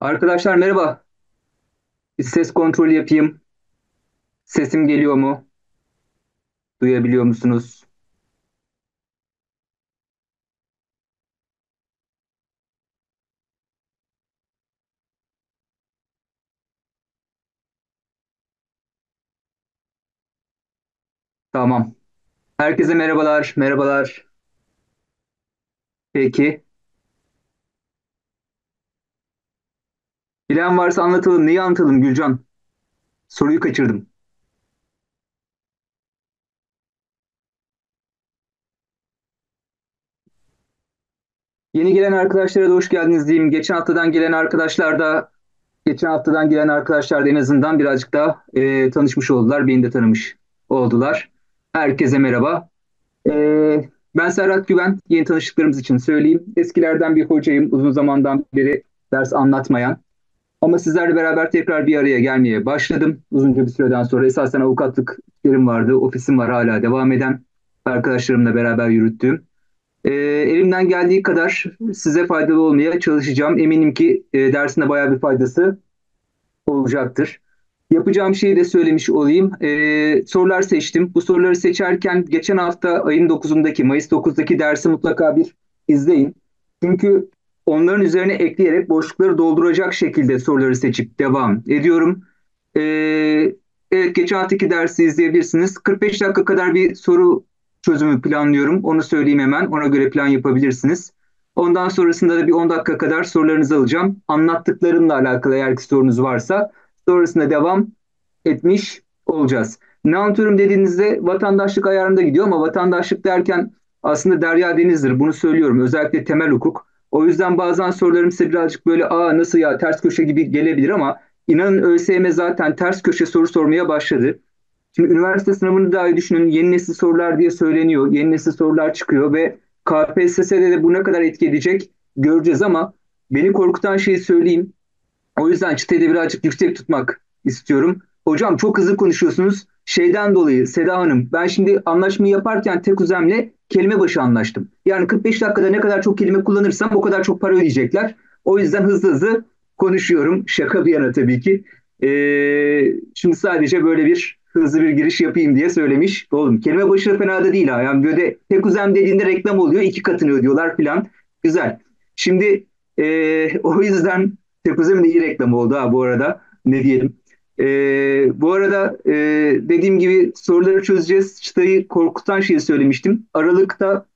Arkadaşlar merhaba. Bir ses kontrolü yapayım. Sesim geliyor mu? Duyabiliyor musunuz? Tamam. Herkese merhabalar. Merhabalar. Peki. Bilen varsa anlatalım. Neyi anlatalım Gülcan? Soruyu kaçırdım. Yeni gelen arkadaşlara da hoş geldiniz diyeyim. Geçen haftadan gelen arkadaşlar da geçen haftadan gelen arkadaşlar da en azından birazcık daha e, tanışmış oldular. Beni de tanımış oldular. Herkese merhaba. E, ben Serhat Güven. Yeni tanıştıklarımız için söyleyeyim. Eskilerden bir hocayım. Uzun zamandan beri ders anlatmayan. Ama sizlerle beraber tekrar bir araya gelmeye başladım. Uzunca bir süreden sonra esasen avukatlık yerim vardı. Ofisim var hala devam eden. Arkadaşlarımla beraber yürüttüğüm. Ee, elimden geldiği kadar size faydalı olmaya çalışacağım. Eminim ki e, dersinde bayağı bir faydası olacaktır. Yapacağım şeyi de söylemiş olayım. Ee, sorular seçtim. Bu soruları seçerken geçen hafta ayın 9'undaki, Mayıs 9'daki dersi mutlaka bir izleyin. Çünkü onların üzerine ekleyerek boşlukları dolduracak şekilde soruları seçip devam ediyorum. Ee, evet, geçen haftaki dersi izleyebilirsiniz. 45 dakika kadar bir soru çözümü planlıyorum. Onu söyleyeyim hemen. Ona göre plan yapabilirsiniz. Ondan sonrasında da bir 10 dakika kadar sorularınızı alacağım. Anlattıklarımla alakalı eğer ki sorunuz varsa sonrasında devam etmiş olacağız. Ne anlatıyorum dediğinizde vatandaşlık ayarında gidiyor ama vatandaşlık derken aslında derya denizdir. Bunu söylüyorum. Özellikle temel hukuk. O yüzden bazen sorularım size birazcık böyle aa nasıl ya ters köşe gibi gelebilir ama inanın ÖSYM zaten ters köşe soru sormaya başladı. Şimdi üniversite sınavını dahi düşünün. Yeni nesil sorular diye söyleniyor. Yeni nesil sorular çıkıyor ve KPSS'de de bu ne kadar etki edecek göreceğiz ama beni korkutan şeyi söyleyeyim. O yüzden çıtayı da birazcık yüksek tutmak istiyorum. Hocam çok hızlı konuşuyorsunuz. Şeyden dolayı Seda Hanım ben şimdi anlaşmayı yaparken tek uzemle kelime başı anlaştım. Yani 45 dakikada ne kadar çok kelime kullanırsam o kadar çok para ödeyecekler. O yüzden hızlı hızlı konuşuyorum. Şaka bir yana tabii ki. Ee, şimdi sadece böyle bir hızlı bir giriş yapayım diye söylemiş oldum. Kelime başı da fena da değil ha. Yani böyle tek uzem dediğinde reklam oluyor. iki katını ödüyorlar falan. Güzel. Şimdi e, o yüzden Tepozem'in de iyi reklam oldu ha bu arada. Ne diyelim. Ee, bu arada e, dediğim gibi soruları çözeceğiz. Çıtayı korkutan şeyi söylemiştim. Aralıkta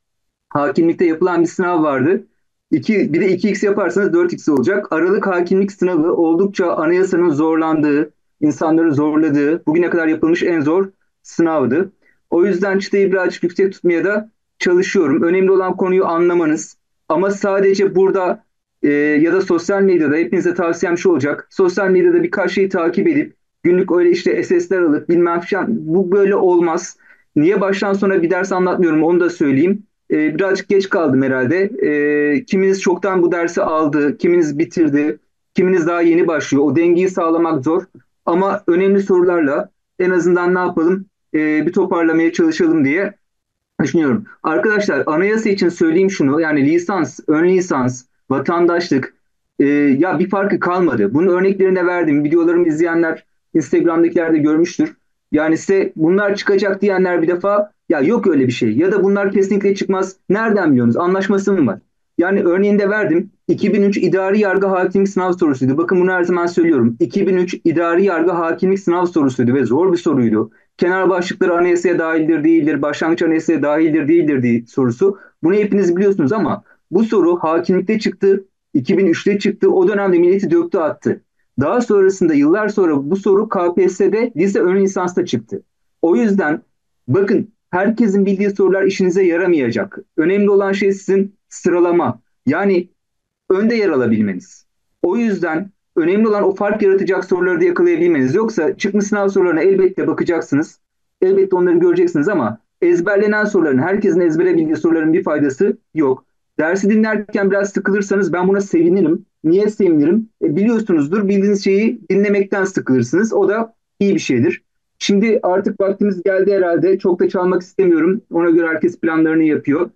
hakimlikte yapılan bir sınav vardı. İki, bir de 2x yaparsanız 4x olacak. Aralık hakimlik sınavı oldukça anayasanın zorlandığı, insanları zorladığı, bugüne kadar yapılmış en zor sınavdı. O yüzden çıtayı birazcık yüksek tutmaya da çalışıyorum. Önemli olan konuyu anlamanız. Ama sadece burada e, ya da sosyal medyada hepinize tavsiyem şu olacak. Sosyal medyada birkaç şeyi takip edip günlük öyle işte SS'ler alıp bilmem falan bu böyle olmaz. Niye baştan sona bir ders anlatmıyorum onu da söyleyeyim. E, birazcık geç kaldım herhalde. E, kiminiz çoktan bu dersi aldı, kiminiz bitirdi, kiminiz daha yeni başlıyor. O dengeyi sağlamak zor. Ama önemli sorularla en azından ne yapalım? E, bir toparlamaya çalışalım diye düşünüyorum. Arkadaşlar anayasa için söyleyeyim şunu. Yani lisans, ön lisans, vatandaşlık e, ya bir farkı kalmadı. Bunun örneklerini de verdim. Videolarımı izleyenler Instagram'dakiler de görmüştür. Yani size bunlar çıkacak diyenler bir defa ya yok öyle bir şey. Ya da bunlar kesinlikle çıkmaz. Nereden biliyorsunuz? Anlaşması mı var? Yani örneğini de verdim. 2003 İdari Yargı Hakimlik Sınav sorusuydu. Bakın bunu her zaman söylüyorum. 2003 İdari Yargı Hakimlik Sınav sorusuydu ve zor bir soruydu. Kenar başlıkları anayasaya dahildir değildir, başlangıç anayasaya dahildir değildir diye sorusu. Bunu hepiniz biliyorsunuz ama bu soru hakimlikte çıktı, 2003'te çıktı. O dönemde milleti döktü attı. Daha sonrasında yıllar sonra bu soru KPSS'de lise ön lisansta çıktı. O yüzden bakın herkesin bildiği sorular işinize yaramayacak. Önemli olan şey sizin sıralama. Yani önde yer alabilmeniz. O yüzden önemli olan o fark yaratacak soruları da yakalayabilmeniz. Yoksa çıkmış sınav sorularına elbette bakacaksınız. Elbette onları göreceksiniz ama ezberlenen soruların, herkesin ezbere bildiği soruların bir faydası yok. Dersi dinlerken biraz sıkılırsanız ben buna sevinirim. Niye sevinirim? E, biliyorsunuzdur, bildiğiniz şeyi dinlemekten sıkılırsınız. O da iyi bir şeydir. Şimdi artık vaktimiz geldi herhalde. Çok da çalmak istemiyorum. Ona göre herkes planlarını yapıyor.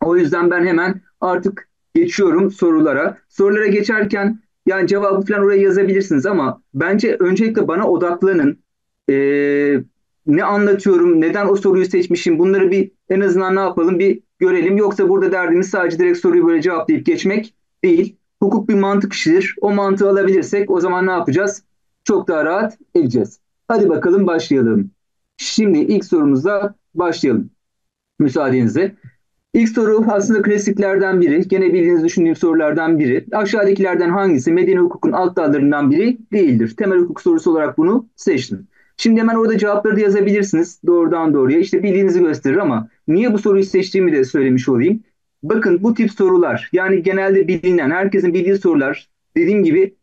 O yüzden ben hemen artık geçiyorum sorulara. Sorulara geçerken Yani cevabı falan oraya yazabilirsiniz ama bence öncelikle bana odaklanın. Ee, ne anlatıyorum, neden o soruyu seçmişim bunları bir en azından ne yapalım bir görelim. Yoksa burada derdimiz sadece direkt soruyu böyle cevaplayıp geçmek değil. Hukuk bir mantık işidir. O mantığı alabilirsek o zaman ne yapacağız? Çok daha rahat edeceğiz. Hadi bakalım başlayalım. Şimdi ilk sorumuzla başlayalım. Müsaadenizle. İlk soru aslında klasiklerden biri. Gene bildiğiniz düşündüğüm sorulardan biri. Aşağıdakilerden hangisi medeni hukukun alt dallarından biri değildir? Temel hukuk sorusu olarak bunu seçtim. Şimdi hemen orada cevapları da yazabilirsiniz doğrudan doğruya. İşte bildiğinizi gösterir ama niye bu soruyu seçtiğimi de söylemiş olayım. Bakın bu tip sorular yani genelde bilinen, herkesin bildiği sorular dediğim gibi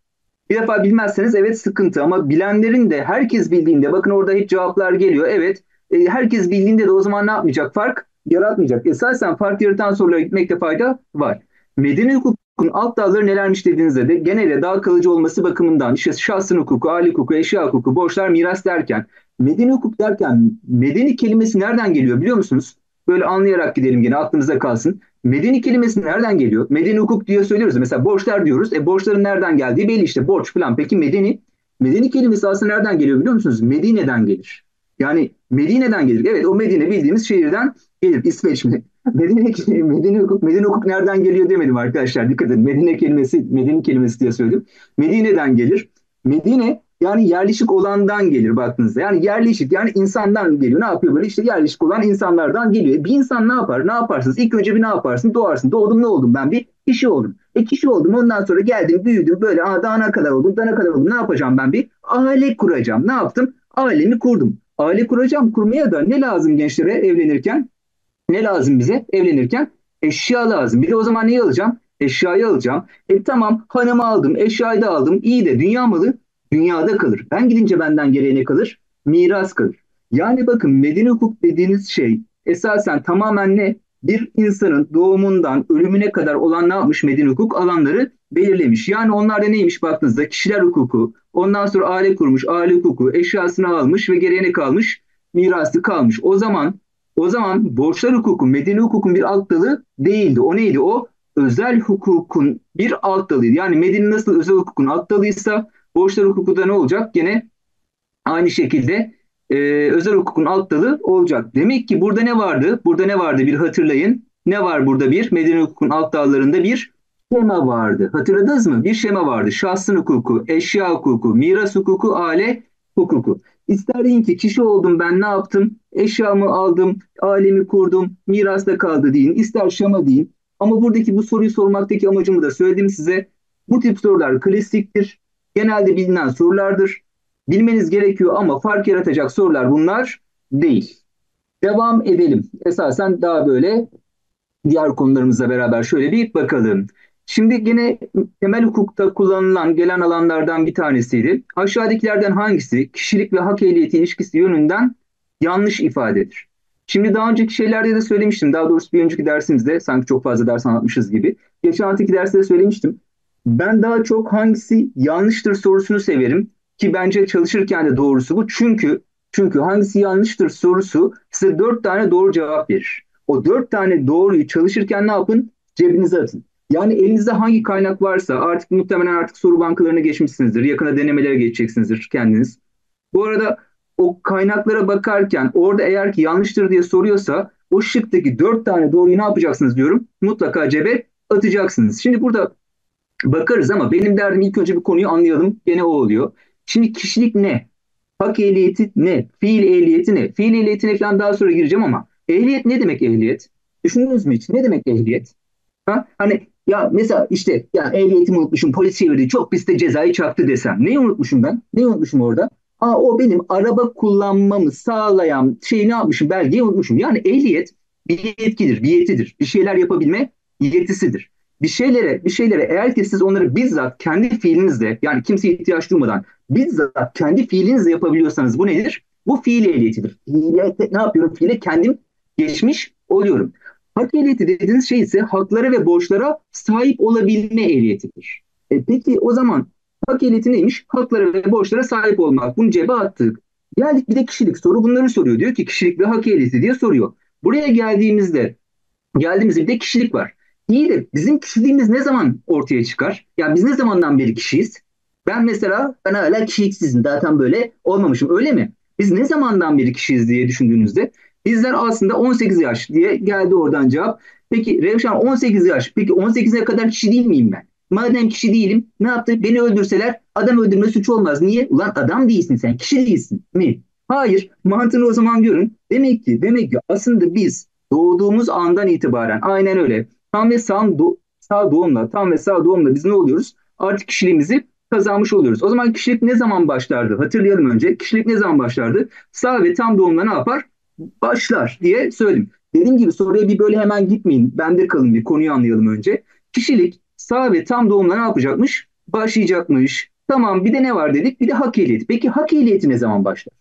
bir defa bilmezseniz evet sıkıntı ama bilenlerin de herkes bildiğinde bakın orada hep cevaplar geliyor. Evet e, herkes bildiğinde de o zaman ne yapmayacak? Fark yaratmayacak. Esasen fark yaratan sorulara gitmekte fayda var. Medeni hukukun alt dalları nelermiş dediğinizde de genelde daha kalıcı olması bakımından işte şahsın hukuku, aile hukuku, eşya hukuku, borçlar, miras derken medeni hukuk derken medeni kelimesi nereden geliyor biliyor musunuz? Böyle anlayarak gidelim gene aklınızda kalsın. Medeni kelimesi nereden geliyor? Medeni hukuk diye söylüyoruz. Mesela borçlar diyoruz. E borçların nereden geldiği belli işte borç falan. Peki medeni? Medeni kelimesi aslında nereden geliyor biliyor musunuz? Medine'den gelir. Yani Medine'den gelir. Evet o Medine bildiğimiz şehirden gelir. İsveç mi? Medine, Medine hukuk, Medine hukuk nereden geliyor demedim arkadaşlar. Dikkat edin. Medine kelimesi, Medine kelimesi diye söyledim. Medine'den gelir. Medine yani yerleşik olandan gelir baktığınızda. Yani yerleşik yani insandan geliyor. Ne yapıyor böyle? İşte yerleşik olan insanlardan geliyor. Bir insan ne yapar? Ne yaparsınız? İlk önce bir ne yaparsın? Doğarsın. Doğdum ne oldum ben? Bir kişi oldum. E kişi oldum. Ondan sonra geldim, büyüdüm. Böyle Aa, daha ne kadar oldum? Daha ne kadar oldum? Ne yapacağım ben? Bir aile kuracağım. Ne yaptım? Ailemi kurdum. Aile kuracağım. Kurmaya da ne lazım gençlere evlenirken? Ne lazım bize evlenirken? Eşya lazım. Bir de o zaman neyi alacağım? Eşyayı alacağım. E tamam hanımı aldım, eşyayı da aldım. İyi de dünya malı dünyada kalır. Ben gidince benden geriye ne kalır? Miras kalır. Yani bakın medeni hukuk dediğiniz şey esasen tamamen ne? Bir insanın doğumundan ölümüne kadar olan ne yapmış medeni hukuk alanları belirlemiş. Yani onlar da neymiş baktığınızda kişiler hukuku, ondan sonra aile kurmuş, aile hukuku, eşyasını almış ve geriye ne kalmış? Mirası kalmış. O zaman o zaman borçlar hukuku, medeni hukukun bir alt dalı değildi. O neydi? O özel hukukun bir alt dalıydı. Yani medeni nasıl özel hukukun alt dalıysa borçlar hukuku da ne olacak? Gene aynı şekilde e, özel hukukun alt dalı olacak. Demek ki burada ne vardı? Burada ne vardı? Bir hatırlayın. Ne var burada bir? Medeni hukukun alt dallarında bir şema vardı. Hatırladınız mı? Bir şema vardı. Şahsın hukuku, eşya hukuku, miras hukuku, aile hukuku. İster ki kişi oldum ben ne yaptım? Eşyamı aldım, alemi kurdum, mirasta kaldı deyin. İster şema deyin. Ama buradaki bu soruyu sormaktaki amacımı da söyledim size. Bu tip sorular klasiktir. Genelde bilinen sorulardır. Bilmeniz gerekiyor ama fark yaratacak sorular bunlar değil. Devam edelim. Esasen daha böyle diğer konularımızla beraber şöyle bir bakalım. Şimdi gene temel hukukta kullanılan gelen alanlardan bir tanesiydi. Aşağıdakilerden hangisi kişilik ve hak ehliyeti ilişkisi yönünden yanlış ifadedir? Şimdi daha önceki şeylerde de söylemiştim. Daha doğrusu bir önceki dersimizde sanki çok fazla ders anlatmışız gibi. Geçen haftaki derste de söylemiştim. Ben daha çok hangisi yanlıştır sorusunu severim ki bence çalışırken de doğrusu bu. Çünkü çünkü hangisi yanlıştır sorusu size dört tane doğru cevap verir. O dört tane doğruyu çalışırken ne yapın? Cebinize atın. Yani elinizde hangi kaynak varsa artık muhtemelen artık soru bankalarına geçmişsinizdir. Yakına denemelere geçeceksinizdir kendiniz. Bu arada o kaynaklara bakarken orada eğer ki yanlıştır diye soruyorsa o şıktaki dört tane doğruyu ne yapacaksınız diyorum. Mutlaka cebe atacaksınız. Şimdi burada bakarız ama benim derdim ilk önce bir konuyu anlayalım. Gene o oluyor. Şimdi kişilik ne? Hak ehliyeti ne? Fiil ehliyeti ne? Fiil ehliyetine falan daha sonra gireceğim ama ehliyet ne demek ehliyet? Düşündünüz mü hiç? Ne demek ehliyet? Ha? Hani ya mesela işte ya ehliyetimi unutmuşum polis çevirdi çok piste cezayı çaktı desem. Neyi unutmuşum ben? Neyi unutmuşum orada? Aa, o benim araba kullanmamı sağlayan şeyi ne yapmışım? Belgeyi unutmuşum. Yani ehliyet bir yetkidir, bir yetidir. Bir şeyler yapabilme yetisidir. Bir şeylere, bir şeylere eğer ki siz onları bizzat kendi fiilinizle yani kimseye ihtiyaç duymadan bizzat kendi fiilinizle yapabiliyorsanız bu nedir? Bu fiil ehliyetidir. Fiile, ne yapıyorum? Fiile kendim geçmiş oluyorum. Hak ehliyeti dediğiniz şey ise haklara ve borçlara sahip olabilme ehliyetidir. E peki o zaman hak ehliyeti neymiş? Haklara ve borçlara sahip olmak. Bunu cebe attık. Geldik bir de kişilik soru bunları soruyor. Diyor ki kişilik ve hak ehliyeti diye soruyor. Buraya geldiğimizde geldiğimizde bir de kişilik var. İyi de bizim kişiliğimiz ne zaman ortaya çıkar? Yani biz ne zamandan beri kişiyiz? Ben mesela ben hala kişiliksizim. Zaten böyle olmamışım. Öyle mi? Biz ne zamandan beri kişiyiz diye düşündüğünüzde bizler aslında 18 yaş diye geldi oradan cevap. Peki Revşan 18 yaş. Peki 18'e kadar kişi değil miyim ben? Madem kişi değilim ne yaptı? Beni öldürseler adam öldürme suç olmaz. Niye? Ulan adam değilsin sen. Kişi değilsin. Mi? Hayır. Mantığını o zaman görün. Demek ki demek ki aslında biz doğduğumuz andan itibaren aynen öyle. Tam ve sağ, do sağ doğumla tam ve sağ doğumla biz ne oluyoruz? Artık kişiliğimizi kazanmış oluyoruz. O zaman kişilik ne zaman başlardı? Hatırlayalım önce. Kişilik ne zaman başlardı? Sağ ve tam doğumla ne yapar? Başlar diye söyledim. Dediğim gibi soruya bir böyle hemen gitmeyin. Bende kalın bir konuyu anlayalım önce. Kişilik sağ ve tam doğumla ne yapacakmış? Başlayacakmış. Tamam bir de ne var dedik? Bir de hak ehliyeti. Peki hak ehliyeti ne zaman başlar?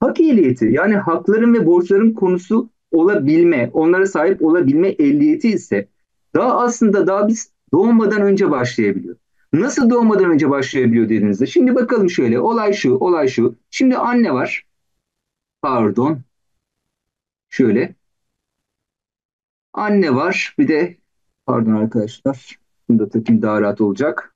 Hak ehliyeti yani hakların ve borçların konusu olabilme, onlara sahip olabilme ehliyeti ise daha aslında daha biz doğmadan önce başlayabiliyor. Nasıl doğmadan önce başlayabiliyor dediğinizde. Şimdi bakalım şöyle olay şu, olay şu. Şimdi anne var. Pardon. Şöyle. Anne var. Bir de pardon arkadaşlar. Bunu da takayım daha rahat olacak.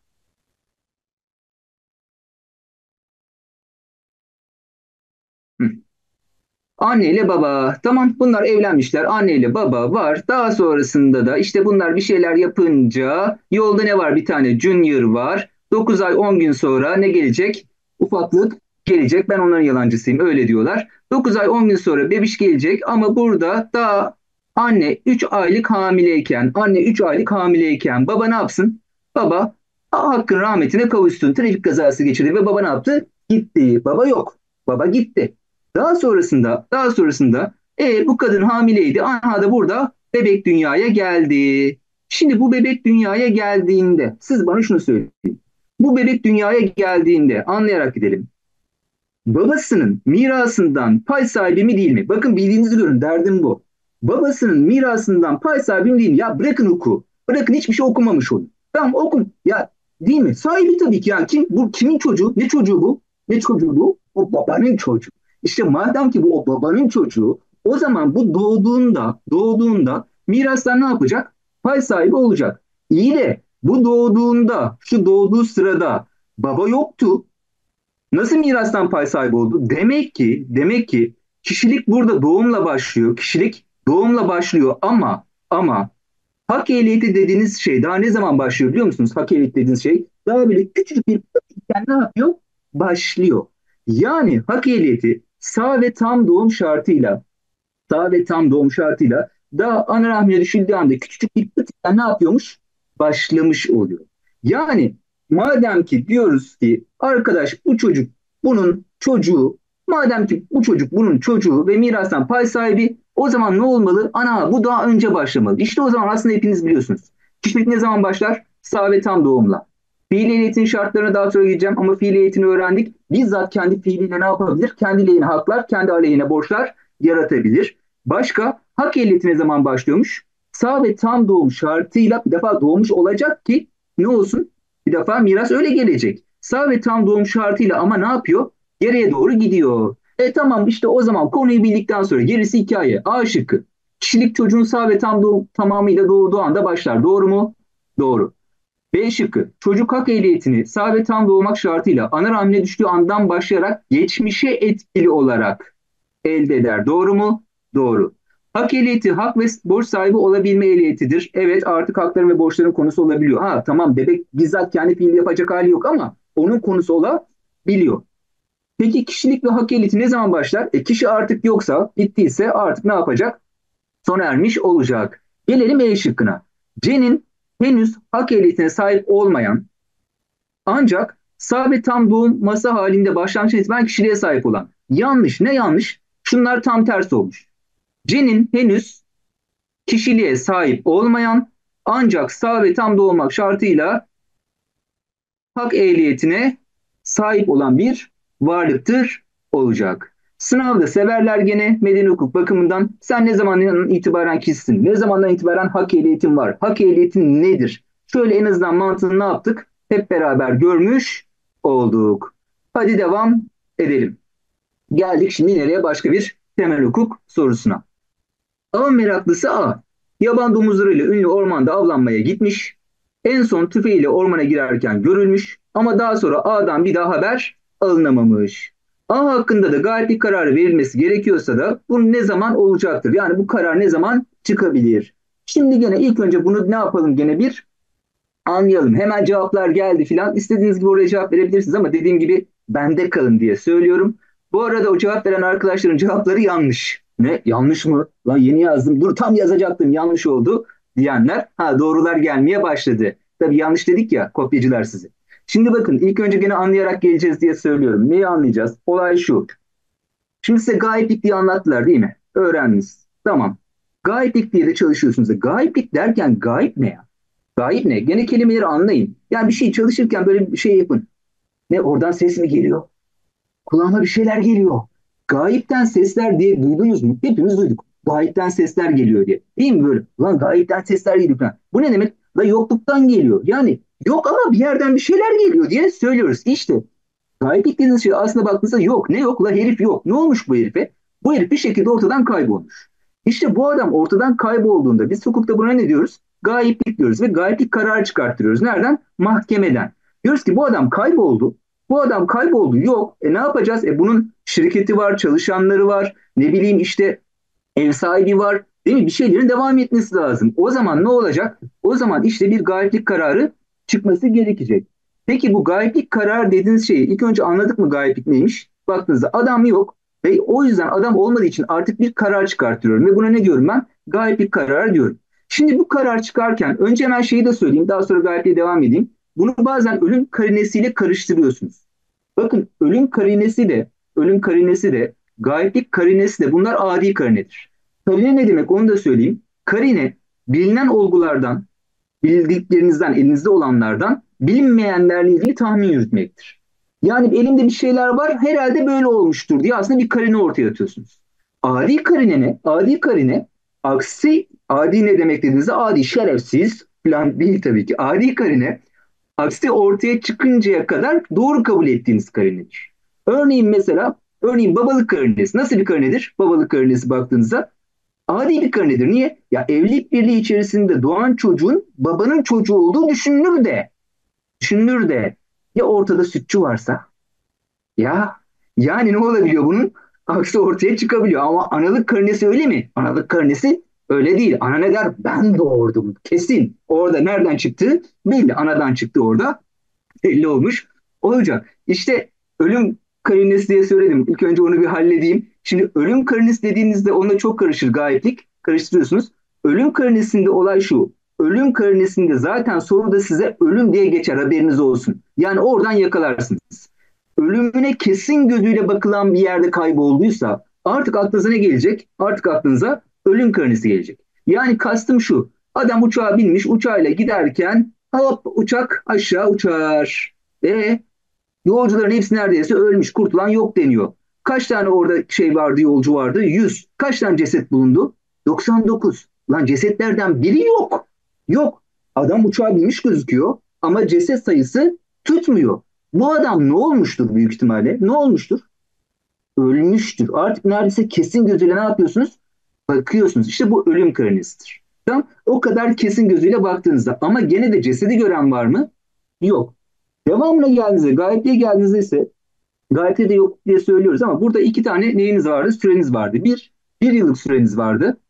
Anne ile baba. Tamam bunlar evlenmişler. Anne ile baba var. Daha sonrasında da işte bunlar bir şeyler yapınca yolda ne var? Bir tane Junior var. 9 ay 10 gün sonra ne gelecek? Ufaklık gelecek. Ben onların yalancısıyım öyle diyorlar. 9 ay 10 gün sonra bebiş gelecek ama burada daha anne 3 aylık hamileyken, anne 3 aylık hamileyken baba ne yapsın? Baba hakkın rahmetine kavuşsun. Trafik kazası geçirdi ve baba ne yaptı? Gitti. Baba yok. Baba gitti. Daha sonrasında, daha sonrasında e, bu kadın hamileydi. Aha da burada bebek dünyaya geldi. Şimdi bu bebek dünyaya geldiğinde siz bana şunu söyleyin. Bu bebek dünyaya geldiğinde anlayarak gidelim. Babasının mirasından pay sahibi mi değil mi? Bakın bildiğinizi görün derdim bu. Babasının mirasından pay sahibi mi değil mi? Ya bırakın oku. Bırakın hiçbir şey okumamış olun. Tamam okun. Ya değil mi? Sahibi tabii ki yani kim bu kimin çocuğu? Ne çocuğu bu? Ne çocuğu bu? O babanın çocuğu. İşte madem ki bu o babanın çocuğu o zaman bu doğduğunda doğduğunda mirastan ne yapacak? Pay sahibi olacak. İyi de bu doğduğunda şu doğduğu sırada baba yoktu. Nasıl mirastan pay sahibi oldu? Demek ki demek ki kişilik burada doğumla başlıyor. Kişilik doğumla başlıyor ama ama hak ehliyeti dediğiniz şey daha ne zaman başlıyor biliyor musunuz? Hak ehliyeti dediğiniz şey daha böyle küçücük bir ne yapıyor? Başlıyor. Yani hak ehliyeti sağ ve tam doğum şartıyla sağ ve tam doğum şartıyla daha ana rahmine düşüldüğü anda küçücük bir pıtıkla ne yapıyormuş? Başlamış oluyor. Yani madem ki diyoruz ki arkadaş bu çocuk bunun çocuğu madem ki bu çocuk bunun çocuğu ve mirastan pay sahibi o zaman ne olmalı? Ana bu daha önce başlamalı. İşte o zaman aslında hepiniz biliyorsunuz. Kişilik ne zaman başlar? Sağ ve tam doğumla. Fiil ehliyetinin şartlarına daha sonra gireceğim ama fiil ehliyetini öğrendik. Bizzat kendi fiiliyle ne yapabilir? Kendi lehine haklar, kendi aleyhine borçlar yaratabilir. Başka hak ehliyeti ne zaman başlıyormuş? Sağ ve tam doğum şartıyla bir defa doğmuş olacak ki ne olsun? Bir defa miras öyle gelecek. Sağ ve tam doğum şartıyla ama ne yapıyor? Geriye doğru gidiyor. E tamam işte o zaman konuyu bildikten sonra gerisi hikaye. A şıkkı. Kişilik çocuğun sağ ve tam doğum tamamıyla doğduğu anda başlar. Doğru mu? Doğru. B şıkkı. Çocuk hak ehliyetini sağ ve tam doğmak şartıyla ana rahmine düştüğü andan başlayarak geçmişe etkili olarak elde eder. Doğru mu? Doğru. Hak ehliyeti hak ve borç sahibi olabilme ehliyetidir. Evet artık hakların ve borçların konusu olabiliyor. Ha tamam bebek bizzat kendi fiili yapacak hali yok ama onun konusu olabiliyor. Peki kişilik ve hak ehliyeti ne zaman başlar? E kişi artık yoksa, bittiyse artık ne yapacak? Sona ermiş olacak. Gelelim E şıkkına. C'nin henüz hak ehliyetine sahip olmayan ancak sabit tam doğum masa halinde başlangıç itibaren kişiliğe sahip olan. Yanlış. Ne yanlış? Şunlar tam tersi olmuş. C'nin henüz kişiliğe sahip olmayan ancak sağ ve tam doğmak şartıyla hak ehliyetine sahip olan bir varlıktır olacak. Sınavda severler gene medeni hukuk bakımından sen ne zamandan itibaren kişisin, ne zamandan itibaren hak ehliyetin var, hak ehliyetin nedir? Şöyle en azından mantığını ne yaptık? Hep beraber görmüş olduk. Hadi devam edelim. Geldik şimdi nereye? Başka bir temel hukuk sorusuna. A meraklısı A. yaban domuzlarıyla ünlü ormanda avlanmaya gitmiş. En son tüfeğiyle ormana girerken görülmüş ama daha sonra A'dan bir daha haber alınamamış. A hakkında da galiplik kararı verilmesi gerekiyorsa da bu ne zaman olacaktır? Yani bu karar ne zaman çıkabilir? Şimdi gene ilk önce bunu ne yapalım gene bir anlayalım. Hemen cevaplar geldi filan. İstediğiniz gibi oraya cevap verebilirsiniz ama dediğim gibi bende kalın diye söylüyorum. Bu arada o cevap veren arkadaşların cevapları yanlış. Ne? Yanlış mı? Lan yeni yazdım. Dur tam yazacaktım. Yanlış oldu diyenler. Ha doğrular gelmeye başladı. Tabii yanlış dedik ya kopyacılar sizi. Şimdi bakın ilk önce gene anlayarak geleceğiz diye söylüyorum. Neyi anlayacağız? Olay şu. Şimdi size gayiplik diye anlattılar değil mi? Öğrendiniz. Tamam. Gayiplik diye de çalışıyorsunuz. Gayiplik derken gayip ne ya? Gayip ne? Gene kelimeleri anlayın. Yani bir şey çalışırken böyle bir şey yapın. Ne oradan ses mi geliyor? Kulağıma bir şeyler geliyor. Gayipten sesler diye duydunuz mu? Hepimiz duyduk. Gayipten sesler geliyor diye. Değil mi böyle? Lan gayipten sesler geliyor falan. Bu ne demek? La yokluktan geliyor. Yani yok ama bir yerden bir şeyler geliyor diye söylüyoruz. İşte gayiplik dediğiniz şey aslında baktığınızda yok. Ne yok? La herif yok. Ne olmuş bu herife? Bu herif bir şekilde ortadan kaybolmuş. İşte bu adam ortadan kaybolduğunda biz hukukta buna ne diyoruz? Gayiplik diyoruz ve gayiplik kararı çıkarttırıyoruz. Nereden? Mahkemeden. Diyoruz ki bu adam kayboldu. Bu adam kayboldu. Yok. E ne yapacağız? E bunun şirketi var, çalışanları var. Ne bileyim işte ev sahibi var. Değil mi? Bir şeylerin devam etmesi lazım. O zaman ne olacak? O zaman işte bir gayiplik kararı çıkması gerekecek. Peki bu gayiplik kararı dediğiniz şeyi ilk önce anladık mı gayiplik neymiş? Baktığınızda adam yok ve o yüzden adam olmadığı için artık bir karar çıkartıyorum ve buna ne diyorum ben? Gayiplik kararı diyorum. Şimdi bu karar çıkarken önce hemen şeyi de söyleyeyim daha sonra gayipliğe devam edeyim. Bunu bazen ölüm karinesiyle karıştırıyorsunuz. Bakın ölüm karinesi de ölüm karinesi de gayiplik karinesi de bunlar adi karinedir. Karine ne demek onu da söyleyeyim. Karine bilinen olgulardan, bildiklerinizden, elinizde olanlardan bilinmeyenlerle ilgili tahmin yürütmektir. Yani elimde bir şeyler var herhalde böyle olmuştur diye aslında bir karine ortaya atıyorsunuz. Adi karine ne? Adi karine aksi adi ne demek dediğinizde adi şerefsiz falan değil tabii ki. Adi karine aksi ortaya çıkıncaya kadar doğru kabul ettiğiniz karinedir. Örneğin mesela örneğin babalık karinesi nasıl bir karinedir? Babalık karinesi baktığınızda adi bir karinedir. Niye? Ya evlilik birliği içerisinde doğan çocuğun babanın çocuğu olduğu düşünülür de. Düşünülür de. Ya ortada sütçü varsa? Ya yani ne olabiliyor bunun? Aksi ortaya çıkabiliyor. Ama analık karinesi öyle mi? Analık karinesi öyle değil. Ana ne der? Ben doğurdum. Kesin. Orada nereden çıktı? Belli. Anadan çıktı orada. Belli olmuş. Olacak. İşte ölüm karinesi diye söyledim. İlk önce onu bir halledeyim. Şimdi ölüm karinesi dediğinizde onda çok karışır gayiplik. Karıştırıyorsunuz. Ölüm karinesinde olay şu. Ölüm karinesinde zaten soruda size ölüm diye geçer haberiniz olsun. Yani oradan yakalarsınız. Ölümüne kesin gözüyle bakılan bir yerde kaybolduysa artık aklınıza ne gelecek? Artık aklınıza ölüm karinesi gelecek. Yani kastım şu. Adam uçağa binmiş uçağıyla giderken hop uçak aşağı uçar. E yolcuların hepsi neredeyse ölmüş kurtulan yok deniyor. Kaç tane orada şey vardı yolcu vardı? 100. Kaç tane ceset bulundu? 99. Lan cesetlerden biri yok. Yok. Adam uçağa binmiş gözüküyor ama ceset sayısı tutmuyor. Bu adam ne olmuştur büyük ihtimalle? Ne olmuştur? Ölmüştür. Artık neredeyse kesin gözüyle ne yapıyorsunuz? Bakıyorsunuz. İşte bu ölüm karinesidir. Tamam? O kadar kesin gözüyle baktığınızda ama gene de cesedi gören var mı? Yok. Devamına geldiğinizde, gayepliğe geldiğinizde ise gayette de yok diye söylüyoruz ama burada iki tane neyiniz vardı? Süreniz vardı. Bir, bir yıllık süreniz vardı.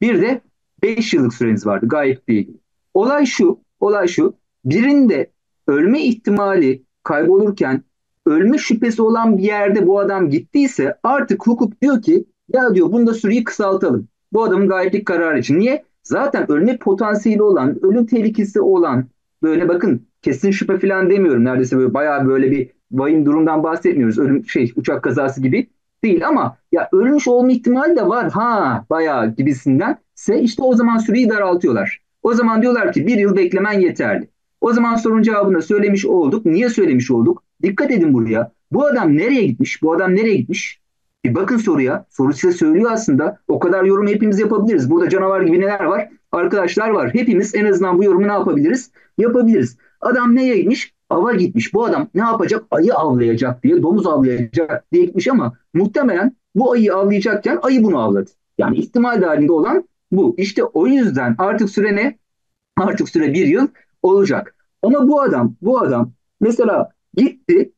Bir de beş yıllık süreniz vardı gayeple ilgili. Olay şu, olay şu. Birinde ölme ihtimali kaybolurken ölme şüphesi olan bir yerde bu adam gittiyse artık hukuk diyor ki ya diyor bunda süreyi kısaltalım. Bu adamın gayiplik kararı için. Niye? Zaten ölme potansiyeli olan, ölüm tehlikesi olan böyle bakın kesin şüphe falan demiyorum. Neredeyse böyle bayağı böyle bir vahim durumdan bahsetmiyoruz. Ölüm şey uçak kazası gibi değil ama ya ölmüş olma ihtimali de var ha bayağı gibisinden ise işte o zaman süreyi daraltıyorlar. O zaman diyorlar ki bir yıl beklemen yeterli. O zaman sorun cevabını söylemiş olduk. Niye söylemiş olduk? Dikkat edin buraya. Bu adam nereye gitmiş? Bu adam nereye gitmiş? Bir bakın soruya. Soru size söylüyor aslında. O kadar yorum hepimiz yapabiliriz. Burada canavar gibi neler var? Arkadaşlar var. Hepimiz en azından bu yorumu ne yapabiliriz? Yapabiliriz. Adam neye gitmiş? Ava gitmiş. Bu adam ne yapacak? Ayı avlayacak diye, domuz avlayacak diye gitmiş ama muhtemelen bu ayıyı avlayacakken ayı bunu avladı. Yani ihtimal dahilinde olan bu. İşte o yüzden artık süre ne? Artık süre bir yıl olacak. Ama bu adam, bu adam mesela gitti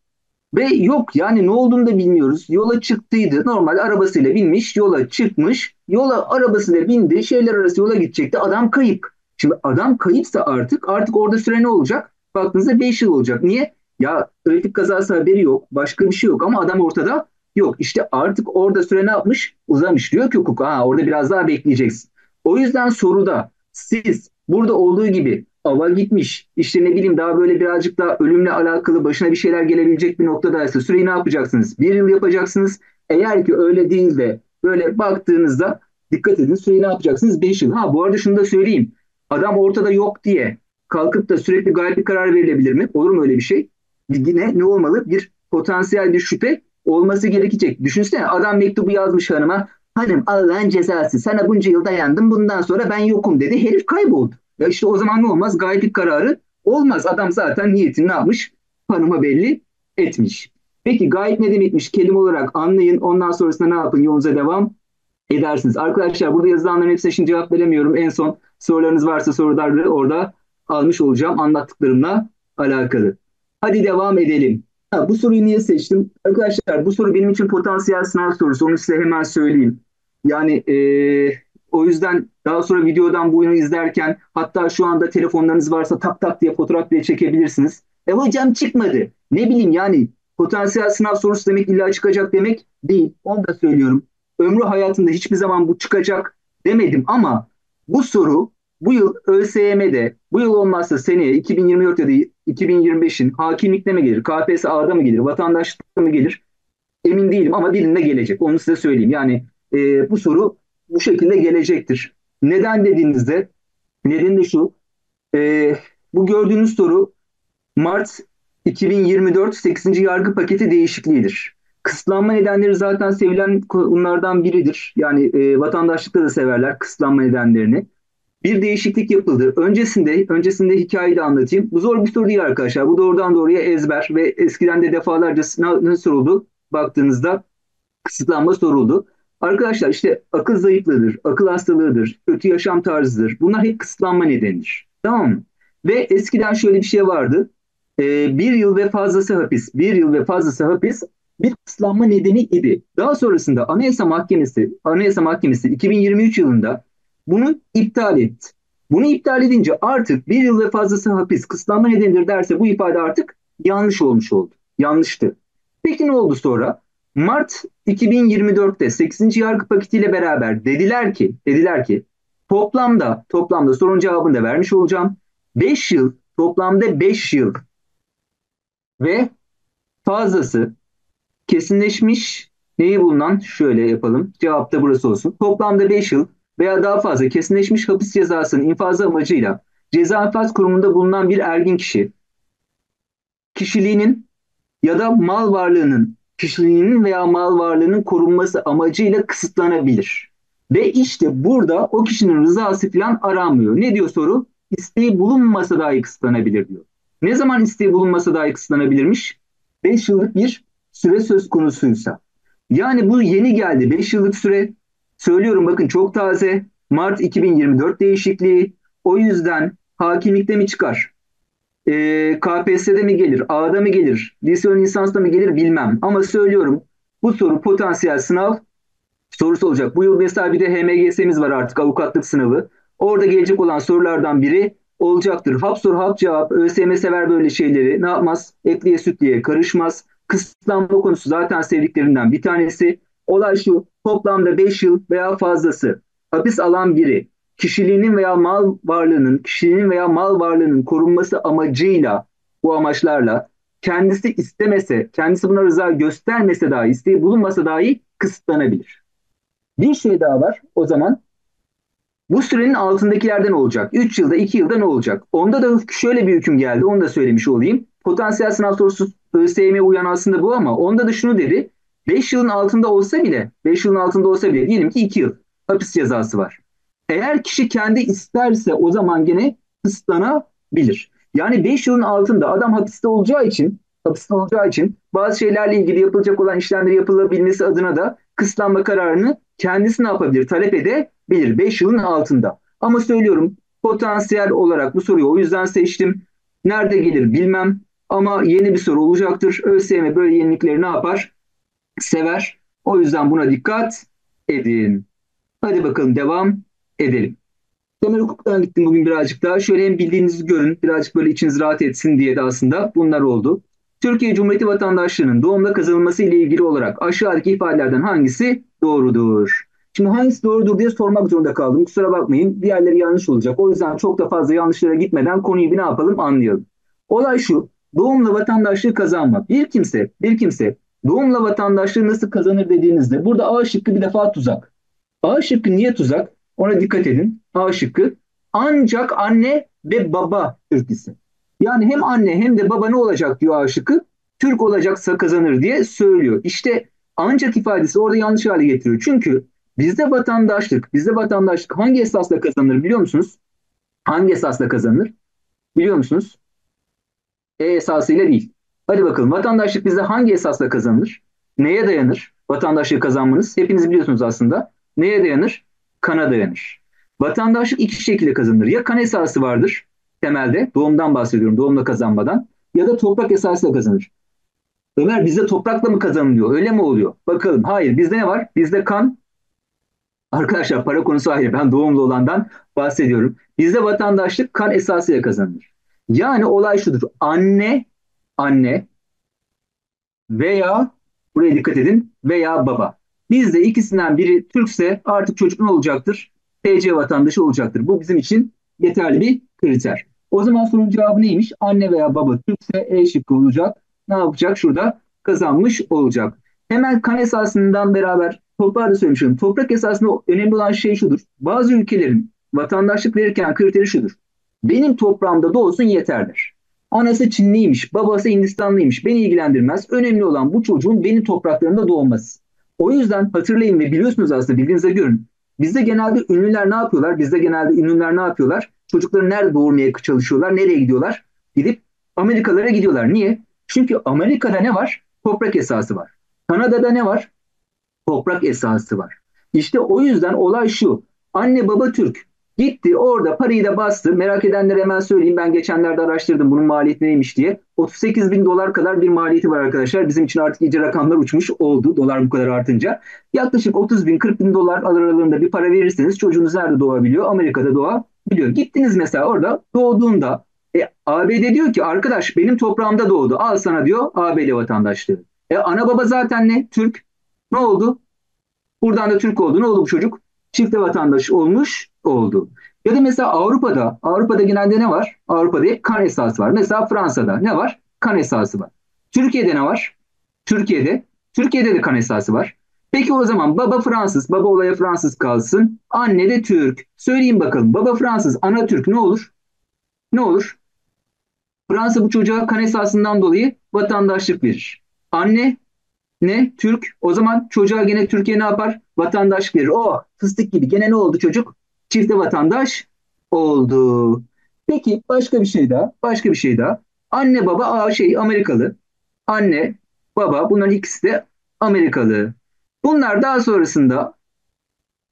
ve yok yani ne olduğunu da bilmiyoruz. Yola çıktıydı. Normal arabasıyla binmiş, yola çıkmış. Yola arabasıyla bindi, şeyler arası yola gidecekti. Adam kayıp. Şimdi adam kayıpsa artık, artık orada süre ne olacak? Baktığınızda 5 yıl olacak. Niye? Ya trafik kazası haberi yok, başka bir şey yok ama adam ortada yok. İşte artık orada süre ne yapmış? Uzamış. Diyor ki hukuk, ha orada biraz daha bekleyeceksin. O yüzden soruda siz burada olduğu gibi ava gitmiş, işte ne bileyim daha böyle birazcık daha ölümle alakalı başına bir şeyler gelebilecek bir noktadaysa süreyi ne yapacaksınız? Bir yıl yapacaksınız. Eğer ki öyle değil de böyle baktığınızda dikkat edin süreyi ne yapacaksınız? Beş yıl. Ha bu arada şunu da söyleyeyim. Adam ortada yok diye kalkıp da sürekli gayet bir karar verilebilir mi? Olur mu öyle bir şey? Yine ne olmalı? Bir potansiyel bir şüphe olması gerekecek. Düşünsene adam mektubu yazmış hanıma. Hanım Allah'ın cezası sana bunca yıl dayandım bundan sonra ben yokum dedi. Herif kayboldu. Ya işte o zaman ne olmaz? Gayetlik kararı olmaz. Adam zaten niyetini ne yapmış? Hanıma belli etmiş. Peki gayet ne demekmiş? Kelime olarak anlayın. Ondan sonrasında ne yapın? Yolunuza devam edersiniz. Arkadaşlar burada yazılanların hepsine şimdi cevap veremiyorum. En son sorularınız varsa soruları orada almış olacağım anlattıklarımla alakalı. Hadi devam edelim. Ha, bu soruyu niye seçtim? Arkadaşlar bu soru benim için potansiyel sınav sorusu. Onu size hemen söyleyeyim. Yani e, o yüzden daha sonra videodan bu oyunu izlerken hatta şu anda telefonlarınız varsa tak tak diye fotoğraf bile çekebilirsiniz. E hocam çıkmadı. Ne bileyim yani potansiyel sınav sorusu demek illa çıkacak demek değil. Onu da söylüyorum. Ömrü hayatında hiçbir zaman bu çıkacak demedim ama bu soru bu yıl ÖSYM'de bu yıl olmazsa seneye 2024 ya da 2025'in hakimlikte mi gelir, KPSS'da mı gelir, vatandaşlıkta mı gelir emin değilim ama birinde gelecek. Onu size söyleyeyim. Yani e, bu soru bu şekilde gelecektir. Neden dediğinizde nedeni de şu. E, bu gördüğünüz soru Mart 2024 8. yargı paketi değişikliğidir. Kısıtlanma nedenleri zaten sevilen konulardan biridir. Yani e, vatandaşlıkta da severler kısıtlanma nedenlerini. Bir değişiklik yapıldı. Öncesinde öncesinde hikayeyi de anlatayım. Bu zor bir soru değil arkadaşlar. Bu doğrudan doğruya ezber ve eskiden de defalarca ne soruldu baktığınızda kısıtlanma soruldu. Arkadaşlar işte akıl zayıflığıdır, akıl hastalığıdır, kötü yaşam tarzıdır. Bunlar hep kısıtlanma nedenidir. Tamam mı? Ve eskiden şöyle bir şey vardı. Ee, bir yıl ve fazlası hapis, bir yıl ve fazlası hapis bir kısıtlanma nedeni idi. Daha sonrasında Anayasa Mahkemesi, Anayasa Mahkemesi 2023 yılında bunu iptal etti. Bunu iptal edince artık bir yıl ve fazlası hapis kısıtlanma nedenidir derse bu ifade artık yanlış olmuş oldu. Yanlıştı. Peki ne oldu sonra? Mart 2024'te 8. yargı paketiyle beraber dediler ki dediler ki toplamda toplamda sorun cevabını da vermiş olacağım. 5 yıl toplamda 5 yıl ve fazlası kesinleşmiş neyi bulunan şöyle yapalım. Cevap da burası olsun. Toplamda 5 yıl veya daha fazla kesinleşmiş hapis cezasının infazı amacıyla ceza infaz kurumunda bulunan bir ergin kişi kişiliğinin ya da mal varlığının kişiliğinin veya mal varlığının korunması amacıyla kısıtlanabilir. Ve işte burada o kişinin rızası falan aranmıyor. Ne diyor soru? İsteği bulunmasa dahi kısıtlanabilir diyor. Ne zaman isteği bulunmasa dahi kısıtlanabilirmiş? 5 yıllık bir süre söz konusuysa. Yani bu yeni geldi. 5 yıllık süre. Söylüyorum bakın çok taze. Mart 2024 değişikliği. O yüzden hakimlikte mi çıkar? E, KPSS'de mi gelir, A'da mı gelir, lise ön lisansda mı gelir bilmem. Ama söylüyorum bu soru potansiyel sınav sorusu olacak. Bu yıl mesela bir de HMGS'miz var artık avukatlık sınavı. Orada gelecek olan sorulardan biri olacaktır. Hap soru hap cevap. ÖSYM sever böyle şeyleri. Ne yapmaz? Etliye sütliye karışmaz. Kısıtlanma konusu zaten sevdiklerinden bir tanesi. Olay şu toplamda 5 yıl veya fazlası hapis alan biri kişiliğinin veya mal varlığının, kişiliğinin veya mal varlığının korunması amacıyla, bu amaçlarla kendisi istemese, kendisi buna rıza göstermese dahi, isteği bulunmasa dahi kısıtlanabilir. Bir şey daha var o zaman. Bu sürenin altındakilerden olacak. 3 yılda, 2 yılda ne olacak? Onda da şöyle bir hüküm geldi, onu da söylemiş olayım. Potansiyel sınav sorusu ÖSYM'e uyan aslında bu ama onda da şunu dedi. 5 yılın altında olsa bile, 5 yılın altında olsa bile diyelim ki 2 yıl hapis cezası var. Eğer kişi kendi isterse o zaman gene kısıtlanabilir. Yani 5 yılın altında adam hapiste olacağı için kapısında olacağı için bazı şeylerle ilgili yapılacak olan işlemleri yapılabilmesi adına da kısıtlanma kararını kendisi ne yapabilir? Talep edebilir 5 yılın altında. Ama söylüyorum potansiyel olarak bu soruyu o yüzden seçtim. Nerede gelir bilmem ama yeni bir soru olacaktır. ÖSYM böyle yenilikleri ne yapar? Sever. O yüzden buna dikkat edin. Hadi bakalım devam edelim. Temel hukuktan gittim bugün birazcık daha. Şöyle hem bildiğinizi görün, birazcık böyle içiniz rahat etsin diye de aslında bunlar oldu. Türkiye Cumhuriyeti vatandaşlığının doğumda kazanılması ile ilgili olarak aşağıdaki ifadelerden hangisi doğrudur? Şimdi hangisi doğrudur diye sormak zorunda kaldım. Kusura bakmayın. Diğerleri yanlış olacak. O yüzden çok da fazla yanlışlara gitmeden konuyu bir ne yapalım anlayalım. Olay şu. Doğumla vatandaşlığı kazanma. Bir kimse, bir kimse doğumla vatandaşlığı nasıl kazanır dediğinizde burada A şıkkı bir defa tuzak. A şıkkı niye tuzak? Ona dikkat edin. A şıkkı. Ancak anne ve baba Türkisi. Yani hem anne hem de baba ne olacak diyor A şıkkı. Türk olacaksa kazanır diye söylüyor. İşte ancak ifadesi orada yanlış hale getiriyor. Çünkü bizde vatandaşlık, bizde vatandaşlık hangi esasla kazanır biliyor musunuz? Hangi esasla kazanır? Biliyor musunuz? E esasıyla değil. Hadi bakalım vatandaşlık bizde hangi esasla kazanılır? Neye dayanır vatandaşlığı kazanmanız? Hepiniz biliyorsunuz aslında. Neye dayanır? Kana dayanır. Vatandaşlık iki şekilde kazanılır. Ya kan esası vardır temelde. Doğumdan bahsediyorum. Doğumla kazanmadan. Ya da toprak esasıyla kazanır. Ömer bizde toprakla mı kazanılıyor? Öyle mi oluyor? Bakalım. Hayır. Bizde ne var? Bizde kan. Arkadaşlar para konusu ayrı. Ben doğumlu olandan bahsediyorum. Bizde vatandaşlık kan esasıyla kazanılır. Yani olay şudur. Anne, anne veya buraya dikkat edin veya baba. Bizde ikisinden biri Türkse artık çocuk ne olacaktır? TC vatandaşı olacaktır. Bu bizim için yeterli bir kriter. O zaman sorunun cevabı neymiş? Anne veya baba Türkse E şıkkı olacak. Ne yapacak? Şurada kazanmış olacak. Hemen kan esasından beraber toprağı da söylemişim. Toprak esasında önemli olan şey şudur. Bazı ülkelerin vatandaşlık verirken kriteri şudur. Benim toprağımda doğsun yeterdir. Anası Çinliymiş, babası Hindistanlıymış. Beni ilgilendirmez. Önemli olan bu çocuğun benim topraklarımda doğması. O yüzden hatırlayın ve biliyorsunuz aslında bildiğinizde görün. Bizde genelde ünlüler ne yapıyorlar? Bizde genelde ünlüler ne yapıyorlar? Çocukları nerede doğurmaya çalışıyorlar? Nereye gidiyorlar? Gidip Amerikalara gidiyorlar. Niye? Çünkü Amerika'da ne var? Toprak esası var. Kanada'da ne var? Toprak esası var. İşte o yüzden olay şu. Anne baba Türk. Gitti orada parayı da bastı. Merak edenlere hemen söyleyeyim. Ben geçenlerde araştırdım bunun maliyeti neymiş diye. 38 bin dolar kadar bir maliyeti var arkadaşlar. Bizim için artık iyice rakamlar uçmuş oldu. Dolar bu kadar artınca. Yaklaşık 30 bin 40 bin dolar aralığında bir para verirseniz çocuğunuz nerede doğabiliyor? Amerika'da doğabiliyor. Gittiniz mesela orada doğduğunda e, ABD diyor ki arkadaş benim toprağımda doğdu. Al sana diyor ABD vatandaşlığı. E, ana baba zaten ne? Türk. Ne oldu? Buradan da Türk oldu. Ne oldu bu çocuk? Çifte vatandaş olmuş oldu. Ya da mesela Avrupa'da, Avrupa'da genelde ne var? Avrupa'da hep kan esası var. Mesela Fransa'da ne var? Kan esası var. Türkiye'de ne var? Türkiye'de, Türkiye'de de kan esası var. Peki o zaman baba Fransız, baba olaya Fransız kalsın. Anne de Türk. Söyleyin bakalım baba Fransız, ana Türk ne olur? Ne olur? Fransa bu çocuğa kan esasından dolayı vatandaşlık verir. Anne ne? Türk. O zaman çocuğa gene Türkiye ne yapar? Vatandaşlık verir. O fıstık gibi. Gene ne oldu çocuk? Çifte vatandaş oldu. Peki başka bir şey daha. Başka bir şey daha. Anne baba aa, şey Amerikalı. Anne baba bunların ikisi de Amerikalı. Bunlar daha sonrasında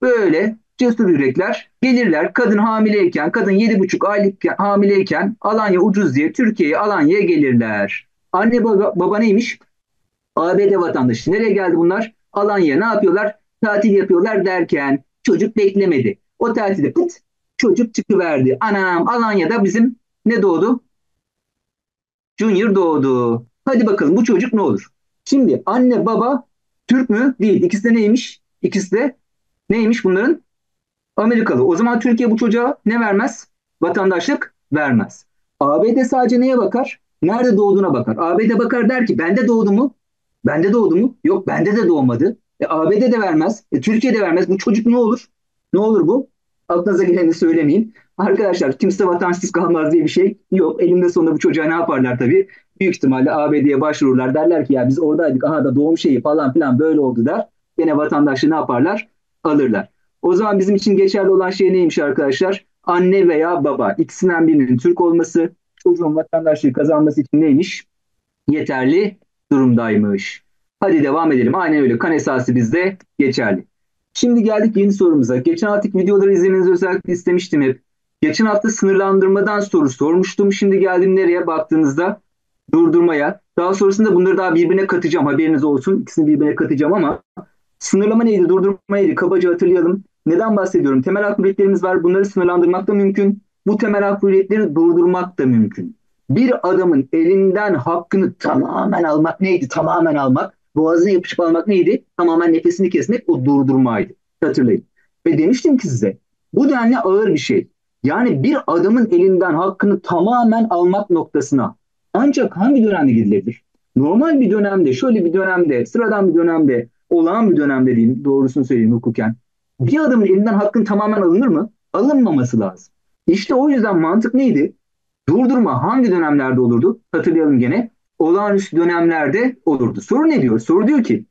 böyle cesur yürekler gelirler. Kadın hamileyken, kadın yedi buçuk aylık hamileyken Alanya ucuz diye Türkiye'ye Alanya'ya gelirler. Anne baba, baba neymiş? ABD vatandaşı. Nereye geldi bunlar? Alanya ne yapıyorlar? Tatil yapıyorlar derken çocuk beklemedi. O tatilde pıt çocuk çıkıverdi. Anam Alanya'da bizim ne doğdu? Junior doğdu. Hadi bakalım bu çocuk ne olur? Şimdi anne baba Türk mü? Değil. İkisi de neymiş? İkisi de neymiş bunların? Amerikalı. O zaman Türkiye bu çocuğa ne vermez? Vatandaşlık vermez. ABD sadece neye bakar? Nerede doğduğuna bakar. ABD bakar der ki bende doğdu mu? Bende doğdu mu? Yok bende de doğmadı. E, ABD de vermez. E, Türkiye de vermez. Bu çocuk ne olur? Ne olur bu? Aklınıza geleni söylemeyin. Arkadaşlar kimse vatandaşsız kalmaz diye bir şey yok. Elinde sonunda bu çocuğa ne yaparlar tabii? Büyük ihtimalle ABD'ye başvururlar. Derler ki ya biz oradaydık. Aha da doğum şeyi falan filan böyle oldu der. Gene vatandaşlığı ne yaparlar? Alırlar. O zaman bizim için geçerli olan şey neymiş arkadaşlar? Anne veya baba ikisinden birinin Türk olması, çocuğun vatandaşlığı kazanması için neymiş? yeterli durumdaymış. Hadi devam edelim. Aynen öyle. Kan esası bizde geçerli. Şimdi geldik yeni sorumuza. Geçen haftaki videoları izlemenizi özellikle istemiştim hep. Geçen hafta sınırlandırmadan soru sormuştum. Şimdi geldim nereye baktığınızda durdurmaya. Daha sonrasında bunları daha birbirine katacağım. Haberiniz olsun. İkisini birbirine katacağım ama sınırlama neydi, durdurma neydi? Kabaca hatırlayalım. Neden bahsediyorum? Temel hak var. Bunları sınırlandırmak da mümkün. Bu temel hak durdurmak da mümkün. Bir adamın elinden hakkını tamamen almak neydi? Tamamen almak. Boğazına yapışıp almak neydi? Tamamen nefesini kesmek o durdurmaydı. Hatırlayın. Ve demiştim ki size bu denli ağır bir şey. Yani bir adamın elinden hakkını tamamen almak noktasına ancak hangi dönemde gidilebilir? Normal bir dönemde, şöyle bir dönemde, sıradan bir dönemde, olağan bir dönemde diyeyim, doğrusunu söyleyeyim hukuken. Bir adamın elinden hakkın tamamen alınır mı? Alınmaması lazım. İşte o yüzden mantık neydi? Durdurma hangi dönemlerde olurdu? Hatırlayalım gene. Olağanüstü dönemlerde olurdu. Soru ne diyor? Soru diyor ki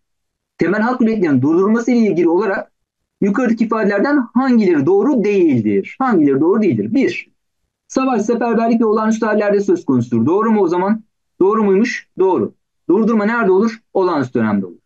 temel hak hürriyetlerinin durdurulması ile ilgili olarak yukarıdaki ifadelerden hangileri doğru değildir? Hangileri doğru değildir? Bir, savaş, seferberlik ve olağanüstü hallerde söz konusudur. Doğru mu o zaman? Doğru muymuş? Doğru. Durdurma nerede olur? Olağanüstü dönemde olur.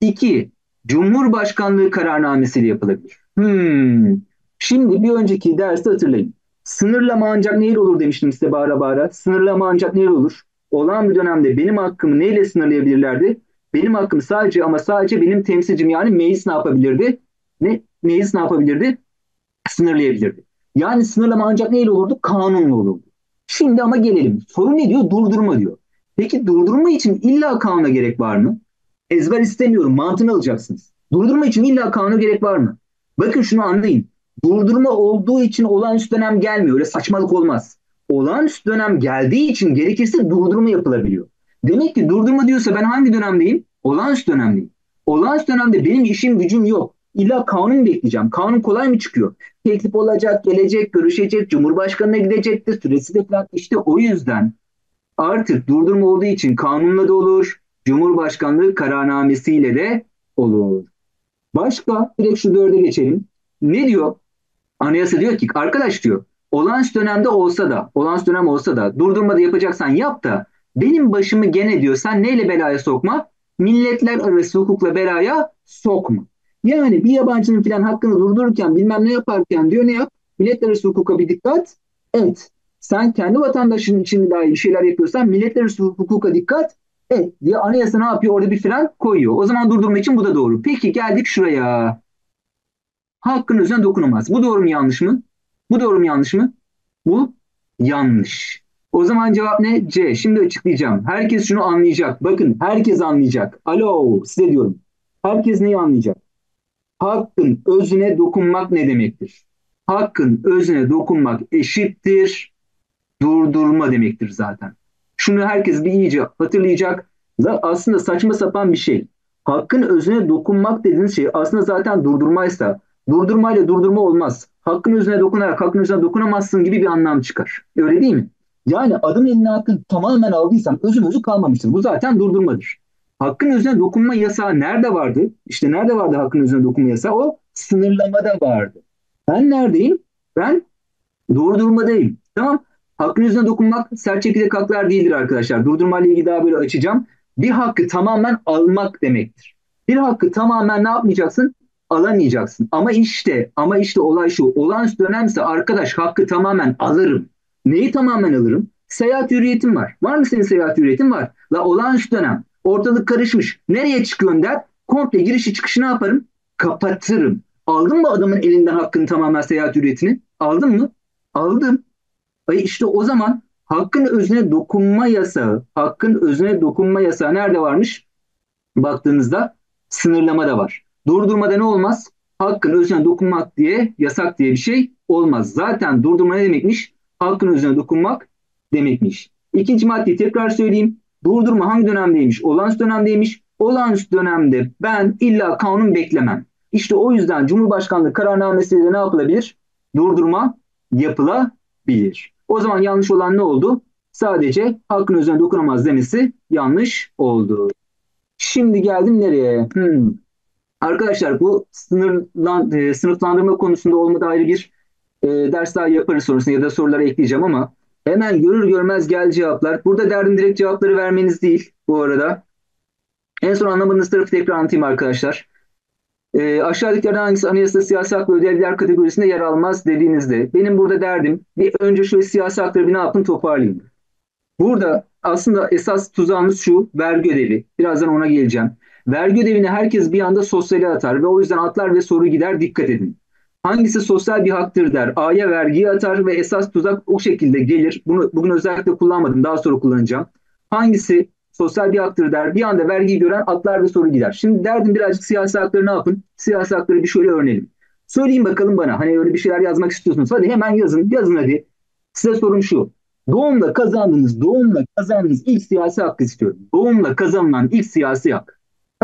İki, Cumhurbaşkanlığı kararnamesiyle yapılabilir. Hmm. Şimdi bir önceki derste hatırlayın. Sınırlama ancak neyle olur demiştim size bağıra bağıra. Sınırlama ancak neyle olur? Olan bir dönemde benim hakkımı neyle sınırlayabilirlerdi? Benim hakkım sadece ama sadece benim temsilcim yani meclis ne yapabilirdi? Ne, meclis ne yapabilirdi? Sınırlayabilirdi. Yani sınırlama ancak neyle olurdu? Kanunla olurdu. Şimdi ama gelelim. Sorun ne diyor? Durdurma diyor. Peki durdurma için illa kanuna gerek var mı? Ezber istemiyorum. Mantığını alacaksınız. Durdurma için illa kanuna gerek var mı? Bakın şunu anlayın. Durdurma olduğu için olağanüstü dönem gelmiyor. Öyle saçmalık olmaz. Olağanüstü dönem geldiği için gerekirse durdurma yapılabiliyor. Demek ki durdurma diyorsa ben hangi dönemdeyim? Olağanüstü dönemdeyim. Olağanüstü dönemde benim işim gücüm yok. İlla kanun bekleyeceğim. Kanun kolay mı çıkıyor? Teklif olacak, gelecek, görüşecek, Cumhurbaşkanı'na gidecektir, süresi de falan. İşte o yüzden artık durdurma olduğu için kanunla da olur, Cumhurbaşkanlığı kararnamesiyle de olur. Başka, direkt şu dörde geçelim. Ne diyor? Anayasa diyor ki arkadaş diyor olağanüstü dönemde olsa da olağanüstü dönem olsa da durdurmada yapacaksan yap da benim başımı gene diyor sen neyle belaya sokma? Milletler arası hukukla belaya sokma. Yani bir yabancının filan hakkını durdururken bilmem ne yaparken diyor ne yap? Milletler arası hukuka bir dikkat et. Sen kendi vatandaşın için dahi bir şeyler yapıyorsan milletler arası hukuka dikkat et diye anayasa ne yapıyor? Orada bir fren koyuyor. O zaman durdurma için bu da doğru. Peki geldik şuraya hakkın üzerine dokunulmaz. Bu doğru mu yanlış mı? Bu doğru mu yanlış mı? Bu yanlış. O zaman cevap ne? C. Şimdi açıklayacağım. Herkes şunu anlayacak. Bakın herkes anlayacak. Alo size diyorum. Herkes neyi anlayacak? Hakkın özüne dokunmak ne demektir? Hakkın özüne dokunmak eşittir durdurma demektir zaten. Şunu herkes bir iyice hatırlayacak. Aslında saçma sapan bir şey. Hakkın özüne dokunmak dediğiniz şey aslında zaten durdurmaysa Durdurmayla durdurma olmaz. Hakkın özüne dokunarak hakkın özüne dokunamazsın gibi bir anlam çıkar. Öyle değil mi? Yani adım eline hakkın tamamen aldıysam özüm özü kalmamıştır. Bu zaten durdurmadır. Hakkın özüne dokunma yasağı nerede vardı? İşte nerede vardı hakkın özüne dokunma yasağı? O sınırlamada vardı. Ben neredeyim? Ben durdurmadayım. Tamam. Hakkın özüne dokunmak sert çekirdek haklar değildir arkadaşlar. Durdurma ile ilgili daha böyle açacağım. Bir hakkı tamamen almak demektir. Bir hakkı tamamen ne yapmayacaksın? Alamayacaksın. Ama işte ama işte olay şu. Olağanüstü dönemse arkadaş hakkı tamamen alırım. Neyi tamamen alırım? Seyahat hürriyetim var. Var mı senin seyahat hürriyetin? Var. La olağanüstü dönem. Ortalık karışmış. Nereye çıkıyorsun der. Komple girişi çıkışı ne yaparım? Kapatırım. Aldın mı adamın elinden hakkını tamamen seyahat hürriyetini? Aldın mı? Aldım. Ay işte o zaman hakkın özüne dokunma yasağı, hakkın özüne dokunma yasağı nerede varmış? Baktığınızda sınırlama da var. Durdurmada ne olmaz? Hakkın özüne dokunmak diye yasak diye bir şey olmaz. Zaten durdurma ne demekmiş? Hakkın özüne dokunmak demekmiş. İkinci maddeyi tekrar söyleyeyim. Durdurma hangi dönemdeymiş? Olağanüstü dönemdeymiş. Olağanüstü dönemde ben illa kanun beklemem. İşte o yüzden Cumhurbaşkanlığı kararnamesiyle ne yapılabilir? Durdurma yapılabilir. O zaman yanlış olan ne oldu? Sadece hakkın özüne dokunamaz demesi yanlış oldu. Şimdi geldim nereye? Hmm. Arkadaşlar bu sınırlan, e, sınıflandırma konusunda olmadı ayrı bir e, ders daha yaparız sonrasında ya da sorulara ekleyeceğim ama Hemen görür görmez gel cevaplar. Burada derdim direkt cevapları vermeniz değil bu arada. En son anlamadığınız tarafı tekrar anlatayım arkadaşlar. E, aşağıdakilerden hangisi anayasa siyasi hak ve ödevler kategorisinde yer almaz dediğinizde benim burada derdim bir önce şöyle siyasi hakları bir ne yapın toparlayayım. Burada aslında esas tuzağımız şu vergi ödevi. Birazdan ona geleceğim. Vergi ödevini herkes bir anda sosyale atar ve o yüzden atlar ve soru gider dikkat edin. Hangisi sosyal bir haktır der. A'ya vergiyi atar ve esas tuzak o şekilde gelir. Bunu bugün özellikle kullanmadım. Daha sonra kullanacağım. Hangisi sosyal bir haktır der. Bir anda vergiyi gören atlar ve soru gider. Şimdi derdim birazcık siyasi hakları ne yapın? Siyasi hakları bir şöyle örneğin. Söyleyin bakalım bana. Hani öyle bir şeyler yazmak istiyorsunuz. Hadi hemen yazın. Yazın hadi. Size sorum şu. Doğumla kazandığınız, doğumla kazandığınız ilk siyasi hakkı istiyorum. Doğumla kazanılan ilk siyasi hak.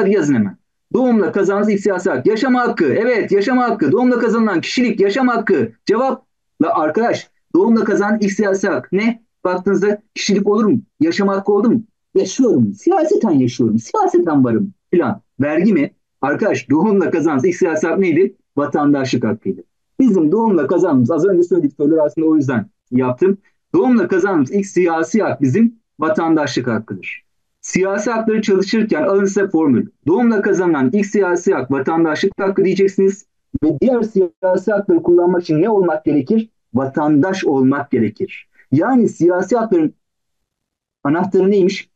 Hadi yazın hemen. Doğumla kazandığınız ilk siyasi hak. Yaşama hakkı. Evet yaşama hakkı. Doğumla kazanılan kişilik yaşama hakkı. Cevap. La arkadaş doğumla kazanan ilk siyasi hak. Ne? Baktığınızda kişilik olur mu? Yaşama hakkı oldu mu? Yaşıyorum. Siyaseten yaşıyorum. Siyaseten varım filan. Vergi mi? Arkadaş doğumla kazandığınız ilk siyasi hak neydi? Vatandaşlık hakkıydı. Bizim doğumla kazandığımız az önce söyledik soruları aslında o yüzden yaptım. Doğumla kazandığımız ilk siyasi hak bizim vatandaşlık hakkıdır. Siyasi hakları çalışırken alın size formül. Doğumla kazanılan ilk siyasi hak vatandaşlık hakkı diyeceksiniz. Ve diğer siyasi hakları kullanmak için ne olmak gerekir? Vatandaş olmak gerekir. Yani siyasi hakların anahtarı neymiş?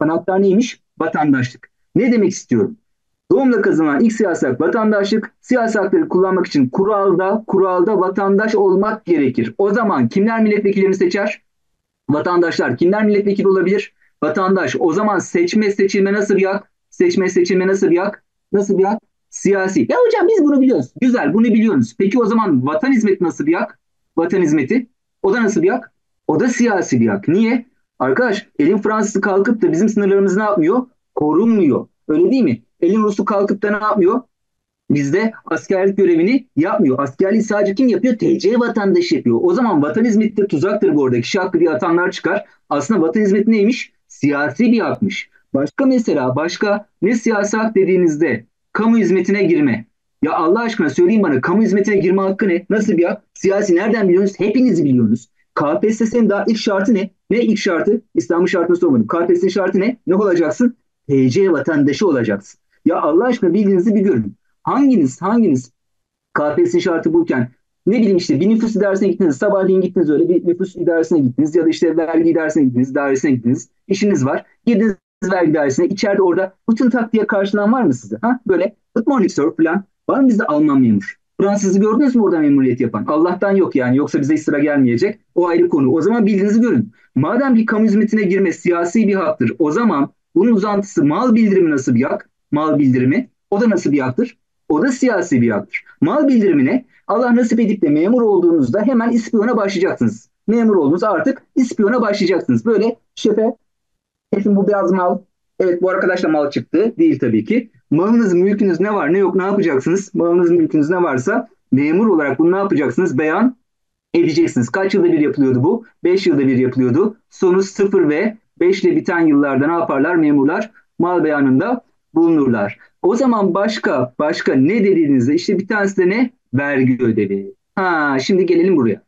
Anahtar neymiş? Vatandaşlık. Ne demek istiyorum? Doğumla kazanılan ilk siyasi hak vatandaşlık, siyasi hakları kullanmak için kuralda, kuralda vatandaş olmak gerekir. O zaman kimler milletvekillerini seçer? Vatandaşlar. Kimler milletvekili olabilir? Vatandaş. O zaman seçme seçilme nasıl bir hak? Seçme seçilme nasıl bir hak? Nasıl bir hak? Siyasi. Ya hocam biz bunu biliyoruz. Güzel bunu biliyoruz. Peki o zaman vatan hizmeti nasıl bir hak? Vatan hizmeti. O da nasıl bir hak? O da siyasi bir hak. Niye? Arkadaş elin Fransızı kalkıp da bizim sınırlarımızı ne yapmıyor? Korunmuyor. Öyle değil mi? Elin Rus'u kalkıp da ne yapmıyor? Bizde askerlik görevini yapmıyor. Askerliği sadece kim yapıyor? TC vatandaşı yapıyor. O zaman vatan hizmeti de tuzaktır bu arada. Kişi hakkı diye atanlar çıkar. Aslında vatan hizmeti neymiş? Siyasi bir hakmış. Başka mesela başka ne siyasi hak dediğinizde kamu hizmetine girme. Ya Allah aşkına söyleyin bana kamu hizmetine girme hakkı ne? Nasıl bir hak? Siyasi nereden biliyorsunuz? Hepiniz biliyorsunuz. KPSS'nin daha ilk şartı ne? Ne ilk şartı? İstanbul şartını sormadım. KPSS'nin şartı ne? Ne olacaksın? TC vatandaşı olacaksın. Ya Allah aşkına bildiğinizi bir görün. Hanginiz hanginiz KPSS şartı bulurken ne bileyim işte bir nüfus idaresine gittiniz, sabahleyin gittiniz öyle bir nüfus idaresine gittiniz ya da işte vergi idaresine gittiniz, dairesine gittiniz, işiniz var. Girdiniz vergi dairesine, içeride orada bütün tak diye karşılanan var mı size? Ha? Böyle good morning sir falan. Var mı bizde Alman memur? Fransızı gördünüz mü orada memuriyet yapan? Allah'tan yok yani yoksa bize sıra gelmeyecek. O ayrı konu. O zaman bildiğinizi görün. Madem bir kamu hizmetine girme siyasi bir haktır o zaman bunun uzantısı mal bildirimi nasıl bir hak? Mal bildirimi. O da nasıl bir haktır? O da siyasi bir haktır. Mal bildirimine Allah nasip edip de memur olduğunuzda hemen ispiyona başlayacaksınız. Memur olduğunuz artık ispiyona başlayacaksınız. Böyle şefe, şefim bu biraz mal. Evet bu arkadaş da mal çıktı. Değil tabii ki. Malınız, mülkünüz ne var ne yok ne yapacaksınız? Malınız, mülkünüz ne varsa memur olarak bunu ne yapacaksınız? Beyan edeceksiniz. Kaç yılda bir yapılıyordu bu? 5 yılda bir yapılıyordu. Sonu 0 ve 5 ile biten yıllarda ne yaparlar memurlar? Mal beyanında bulunurlar. O zaman başka başka ne dediğinizde işte bir tanesi de ne? Vergi ödevi. Ha şimdi gelelim buraya.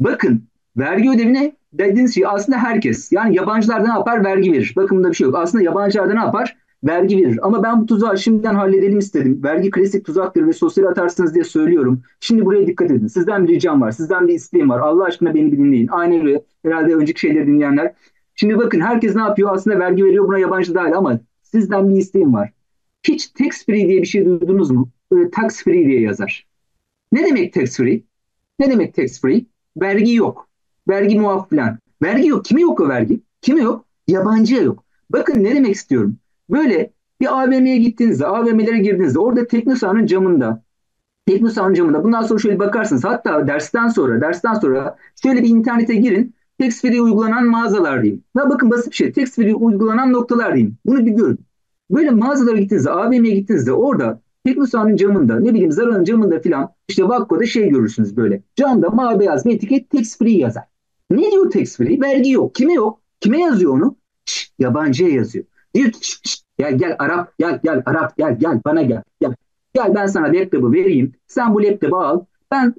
Bakın vergi ödevine dediğiniz şey aslında herkes. Yani yabancılar da ne yapar? Vergi verir. Bakın bunda bir şey yok. Aslında yabancılar da ne yapar? Vergi verir. Ama ben bu tuzağı şimdiden halledelim istedim. Vergi klasik tuzaktır ve sosyal atarsınız diye söylüyorum. Şimdi buraya dikkat edin. Sizden bir ricam var. Sizden bir isteğim var. Allah aşkına beni bir dinleyin. Aynen öyle. Herhalde önceki şeyleri dinleyenler. Şimdi bakın herkes ne yapıyor? Aslında vergi veriyor. Buna yabancı dahil ama sizden bir isteğim var. Hiç tax free diye bir şey duydunuz mu? Böyle tax free diye yazar. Ne demek tax free? Ne demek tax free? Vergi yok. Vergi muaf falan. Vergi yok. Kime yok o vergi? Kime yok? Yabancıya yok. Bakın ne demek istiyorum. Böyle bir AVM'ye gittiğinizde, AVM'lere girdiğinizde orada Teknosa'nın camında Teknosa'nın camında bundan sonra şöyle bakarsınız. Hatta dersten sonra, dersten sonra şöyle bir internete girin. Tax free uygulanan mağazalar diyeyim. Ya bakın basit bir şey. Tax free uygulanan noktalar diyeyim. Bunu bir görün. Böyle mağazalara gittiğinizde, AVM'ye gittiğinizde orada Teknosa'nın camında, ne bileyim Zara'nın camında filan işte Vakko'da şey görürsünüz böyle. Camda mavi beyaz bir etiket tax free yazar. Ne diyor tax free? Vergi yok. Kime yok? Kime yazıyor onu? Şş, yabancıya yazıyor. Diyor ki şş, şş, gel gel Arap gel gel Arap gel gel bana gel. Gel, gel ben sana laptopu vereyim. Sen bu laptopu al. Ben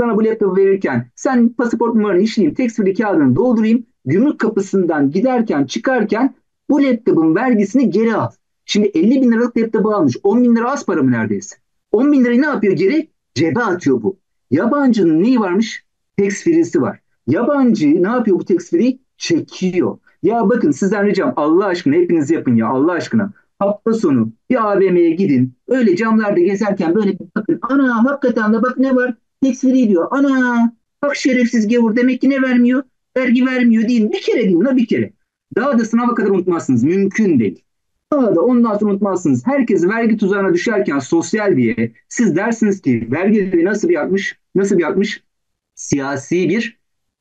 Sana bu laptopu verirken sen pasaport numaranı işleyeyim, tax free kağıdını doldurayım, gümrük kapısından giderken çıkarken bu laptopun vergisini geri al. Şimdi 50 bin liralık laptopu almış. 10 bin lira az para mı neredeyse? 10 bin lirayı ne yapıyor geri? Cebe atıyor bu. Yabancının neyi varmış? Tax free'si var. Yabancı ne yapıyor bu tax free? Çekiyor. Ya bakın sizden ricam Allah aşkına hepiniz yapın ya Allah aşkına. Hafta sonu bir AVM'ye gidin. Öyle camlarda gezerken böyle bakın. Ana hakikaten de bak ne var? Tax free diyor. Ana bak şerefsiz gavur demek ki ne vermiyor? Vergi vermiyor değil. Bir kere değil la bir kere. Daha da sınava kadar unutmazsınız. Mümkün değil. Daha da ondan sonra unutmazsınız. Herkes vergi tuzağına düşerken sosyal diye siz dersiniz ki vergi nasıl bir yapmış? Nasıl bir yapmış? Siyasi bir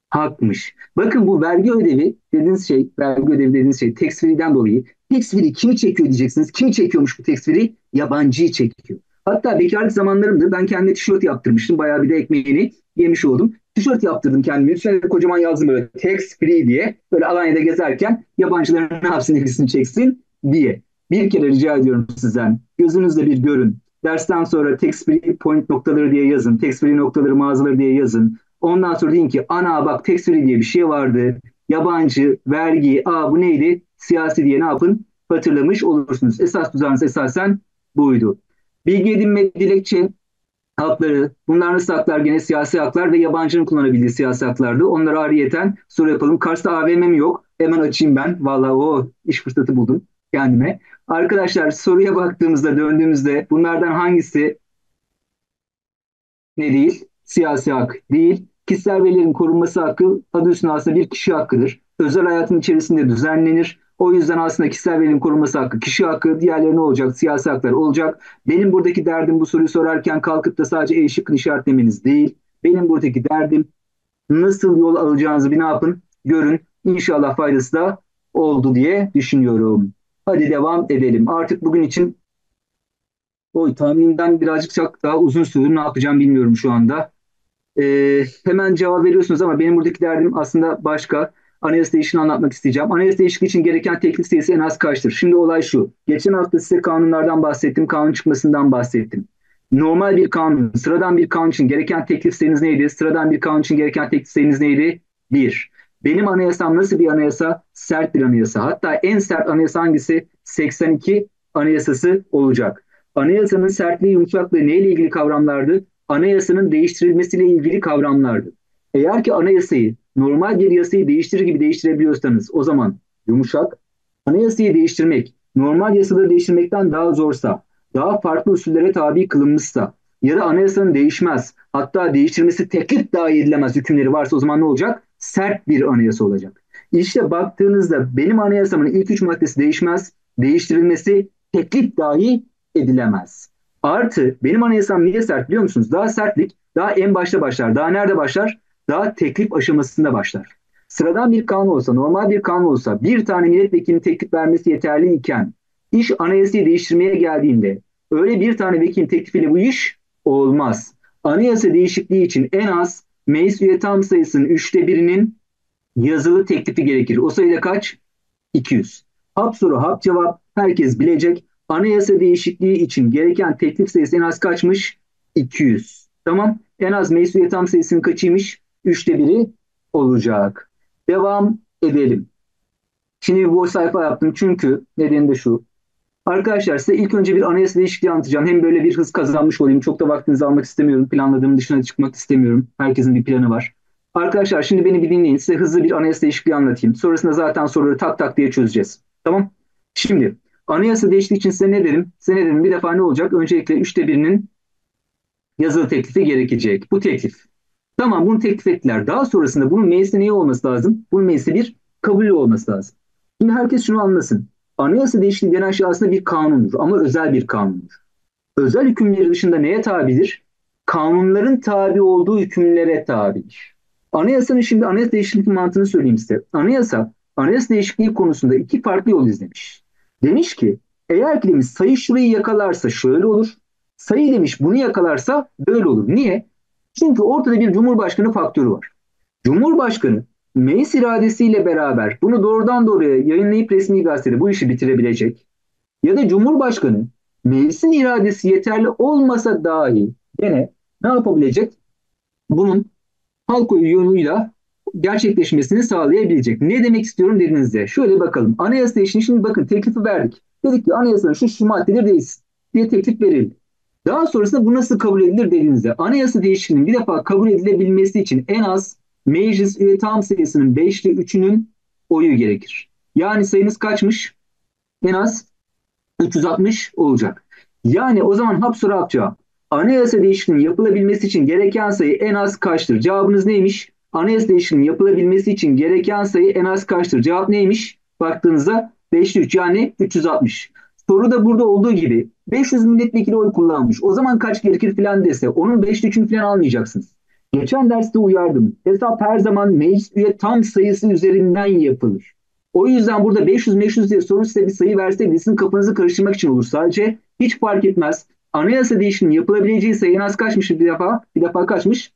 hakmış. Bakın bu vergi ödevi dediğiniz şey, vergi ödevi dediğiniz şey tax free'den dolayı free kimi çekiyor diyeceksiniz. Kim çekiyormuş bu free? Yabancıyı çekiyor. Hatta bekarlık zamanlarımda ben kendime tişört yaptırmıştım. Bayağı bir de ekmeğini yemiş oldum. Tişört yaptırdım kendime. Üstüne kocaman yazdım böyle tax free diye. Böyle Alanya'da gezerken yabancıların ne yapsın ilgisini çeksin diye. Bir kere rica ediyorum sizden. Gözünüzle bir görün. Dersten sonra tax point noktaları diye yazın. Tax noktaları mağazaları diye yazın. Ondan sonra deyin ki ana bak tax diye bir şey vardı. Yabancı, vergi, aa bu neydi? Siyasi diye ne yapın? Hatırlamış olursunuz. Esas tuzağınız esasen buydu. Bilgi edinme dilekçe hakları, bunlar nasıl haklar? Gene siyasi haklar ve yabancının kullanabildiği siyasi haklardı. Onları ariyeten soru yapalım. Kars'ta AVM'm yok. Hemen açayım ben. Vallahi o iş fırsatı buldum kendime. Arkadaşlar soruya baktığımızda, döndüğümüzde bunlardan hangisi ne değil? Siyasi hak değil. Kişisel verilerin korunması hakkı adı üstünde aslında bir kişi hakkıdır. Özel hayatın içerisinde düzenlenir. O yüzden aslında kişisel verilerin korunması hakkı, kişi hakkı, diğerleri ne olacak? Siyasi haklar olacak. Benim buradaki derdim bu soruyu sorarken kalkıp da sadece E şıkkını işaretlemeniz değil. Benim buradaki derdim nasıl yol alacağınızı bir ne yapın? Görün. İnşallah faydası da oldu diye düşünüyorum. Hadi devam edelim. Artık bugün için oy tahmininden birazcık çok daha uzun sürdü. Ne yapacağım bilmiyorum şu anda. Ee, hemen cevap veriyorsunuz ama benim buradaki derdim aslında başka. Anayasa değişikliğini anlatmak isteyeceğim. Anayasa değişikliği için gereken teklif sayısı en az kaçtır? Şimdi olay şu. Geçen hafta size kanunlardan bahsettim. Kanun çıkmasından bahsettim. Normal bir kanun, sıradan bir kanun için gereken teklif sayınız neydi? Sıradan bir kanun için gereken teklif sayınız neydi? Bir. Benim anayasam nasıl bir anayasa? Sert bir anayasa. Hatta en sert anayasa hangisi? 82 anayasası olacak. Anayasanın sertliği, yumuşaklığı neyle ilgili kavramlardı? Anayasanın değiştirilmesiyle ilgili kavramlardı. Eğer ki anayasayı normal bir yasayı değiştirir gibi değiştirebiliyorsanız o zaman yumuşak, anayasayı değiştirmek normal yasaları değiştirmekten daha zorsa, daha farklı usullere tabi kılınmışsa ya da anayasanın değişmez, hatta değiştirmesi teklif dahi edilemez hükümleri varsa o zaman ne olacak? Sert bir anayasa olacak. İşte baktığınızda benim anayasamın ilk üç maddesi değişmez, değiştirilmesi teklif dahi edilemez. Artı benim anayasam niye sert biliyor musunuz? Daha sertlik daha en başta başlar. Daha nerede başlar? Daha teklif aşamasında başlar. Sıradan bir kanun olsa, normal bir kanun olsa bir tane milletvekilinin teklif vermesi yeterli iken iş anayasayı değiştirmeye geldiğinde öyle bir tane vekilin teklifiyle bu iş olmaz. Anayasa değişikliği için en az meclis üye tam sayısının üçte birinin yazılı teklifi gerekir. O sayıda kaç? 200. Hap soru, hap cevap herkes bilecek. Anayasa değişikliği için gereken teklif sayısı en az kaçmış? 200. Tamam. En az meclis üye tam sayısının kaçıymış? Üçte biri olacak. Devam edelim. Şimdi boş sayfa yaptım çünkü nedeni de şu. Arkadaşlar size ilk önce bir anayasa değişikliği anlatacağım. Hem böyle bir hız kazanmış olayım. Çok da vaktinizi almak istemiyorum. Planladığım dışına çıkmak istemiyorum. Herkesin bir planı var. Arkadaşlar şimdi beni bir dinleyin. Size hızlı bir anayasa değişikliği anlatayım. Sonrasında zaten soruları tak tak diye çözeceğiz. Tamam? Şimdi anayasa değişikliği için size ne derim? Size ne derim? Bir defa ne olacak? Öncelikle üçte birinin yazılı teklifi gerekecek. Bu teklif. Tamam bunu teklif ettiler. Daha sonrasında bunun mecliste neyi olması lazım? Bunun mecliste bir kabul olması lazım. Şimdi herkes şunu anlasın. Anayasa değişikliği denen şey aslında bir kanundur ama özel bir kanundur. Özel hükümleri dışında neye tabidir? Kanunların tabi olduğu hükümlere tabidir. Anayasanın şimdi anayasa değişikliği mantığını söyleyeyim size. Anayasa, anayasa değişikliği konusunda iki farklı yol izlemiş. Demiş ki eğer ki demiş sayı yakalarsa şöyle olur. Sayı demiş bunu yakalarsa böyle olur. Niye? Çünkü ortada bir cumhurbaşkanı faktörü var. Cumhurbaşkanı meclis iradesiyle beraber bunu doğrudan doğruya yayınlayıp resmi gazetede bu işi bitirebilecek. Ya da Cumhurbaşkanı meclisin iradesi yeterli olmasa dahi gene ne yapabilecek? bunun halk oyu gerçekleşmesini sağlayabilecek. Ne demek istiyorum dediğinizde şöyle bakalım. Anayasa değişikliği şimdi bakın teklifi verdik. Dedik ki anayasanın şu şu maddeleri değişsin diye teklif verildi. Daha sonrasında bu nasıl kabul edilir dediğinizde anayasa değişikliğinin bir defa kabul edilebilmesi için en az meclis üye tam sayısının 5'te 3'ünün oyu gerekir. Yani sayınız kaçmış? En az 360 olacak. Yani o zaman hap soru yapacağı anayasa değişikliğinin yapılabilmesi için gereken sayı en az kaçtır? Cevabınız neymiş? Anayasa değişikliğinin yapılabilmesi için gereken sayı en az kaçtır? Cevap neymiş? Baktığınızda 5'te 3 yani 360. Soru da burada olduğu gibi 500 milletvekili oy kullanmış. O zaman kaç gerekir filan dese onun 5'te 3'ünü filan almayacaksınız. Geçen derste uyardım. Hesap her zaman meclis üye tam sayısı üzerinden yapılır. O yüzden burada 500 500 diye soru size bir sayı verse sizin kafanızı karıştırmak için olur sadece. Hiç fark etmez. Anayasa değişikliğinin yapılabileceği sayı en az kaçmış bir defa? Bir defa kaçmış?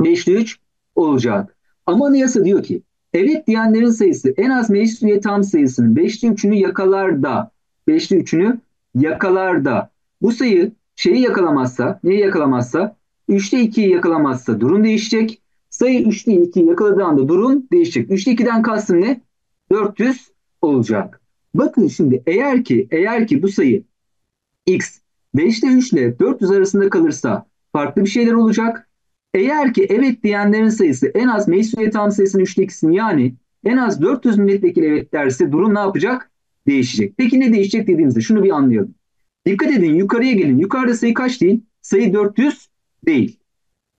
5'te 3 olacak. Ama anayasa diyor ki evet diyenlerin sayısı en az meclis üye tam sayısının 5'te 3'ünü yakalar da 5'te 3'ünü yakalar da bu sayı şeyi yakalamazsa neyi yakalamazsa 3'te 2'yi yakalamazsa durum değişecek. Sayı 3'te 2'yi yakaladığı anda durum değişecek. 3'te 2'den kastım ne? 400 olacak. Bakın şimdi eğer ki eğer ki bu sayı x 5'te 3 ile 400 arasında kalırsa farklı bir şeyler olacak. Eğer ki evet diyenlerin sayısı en az meclis üye tam sayısının 3'te 2'sini yani en az 400 milletvekili evet derse durum ne yapacak? Değişecek. Peki ne değişecek dediğimizde şunu bir anlayalım. Dikkat edin yukarıya gelin. Yukarıda sayı kaç değil? Sayı 400 değil.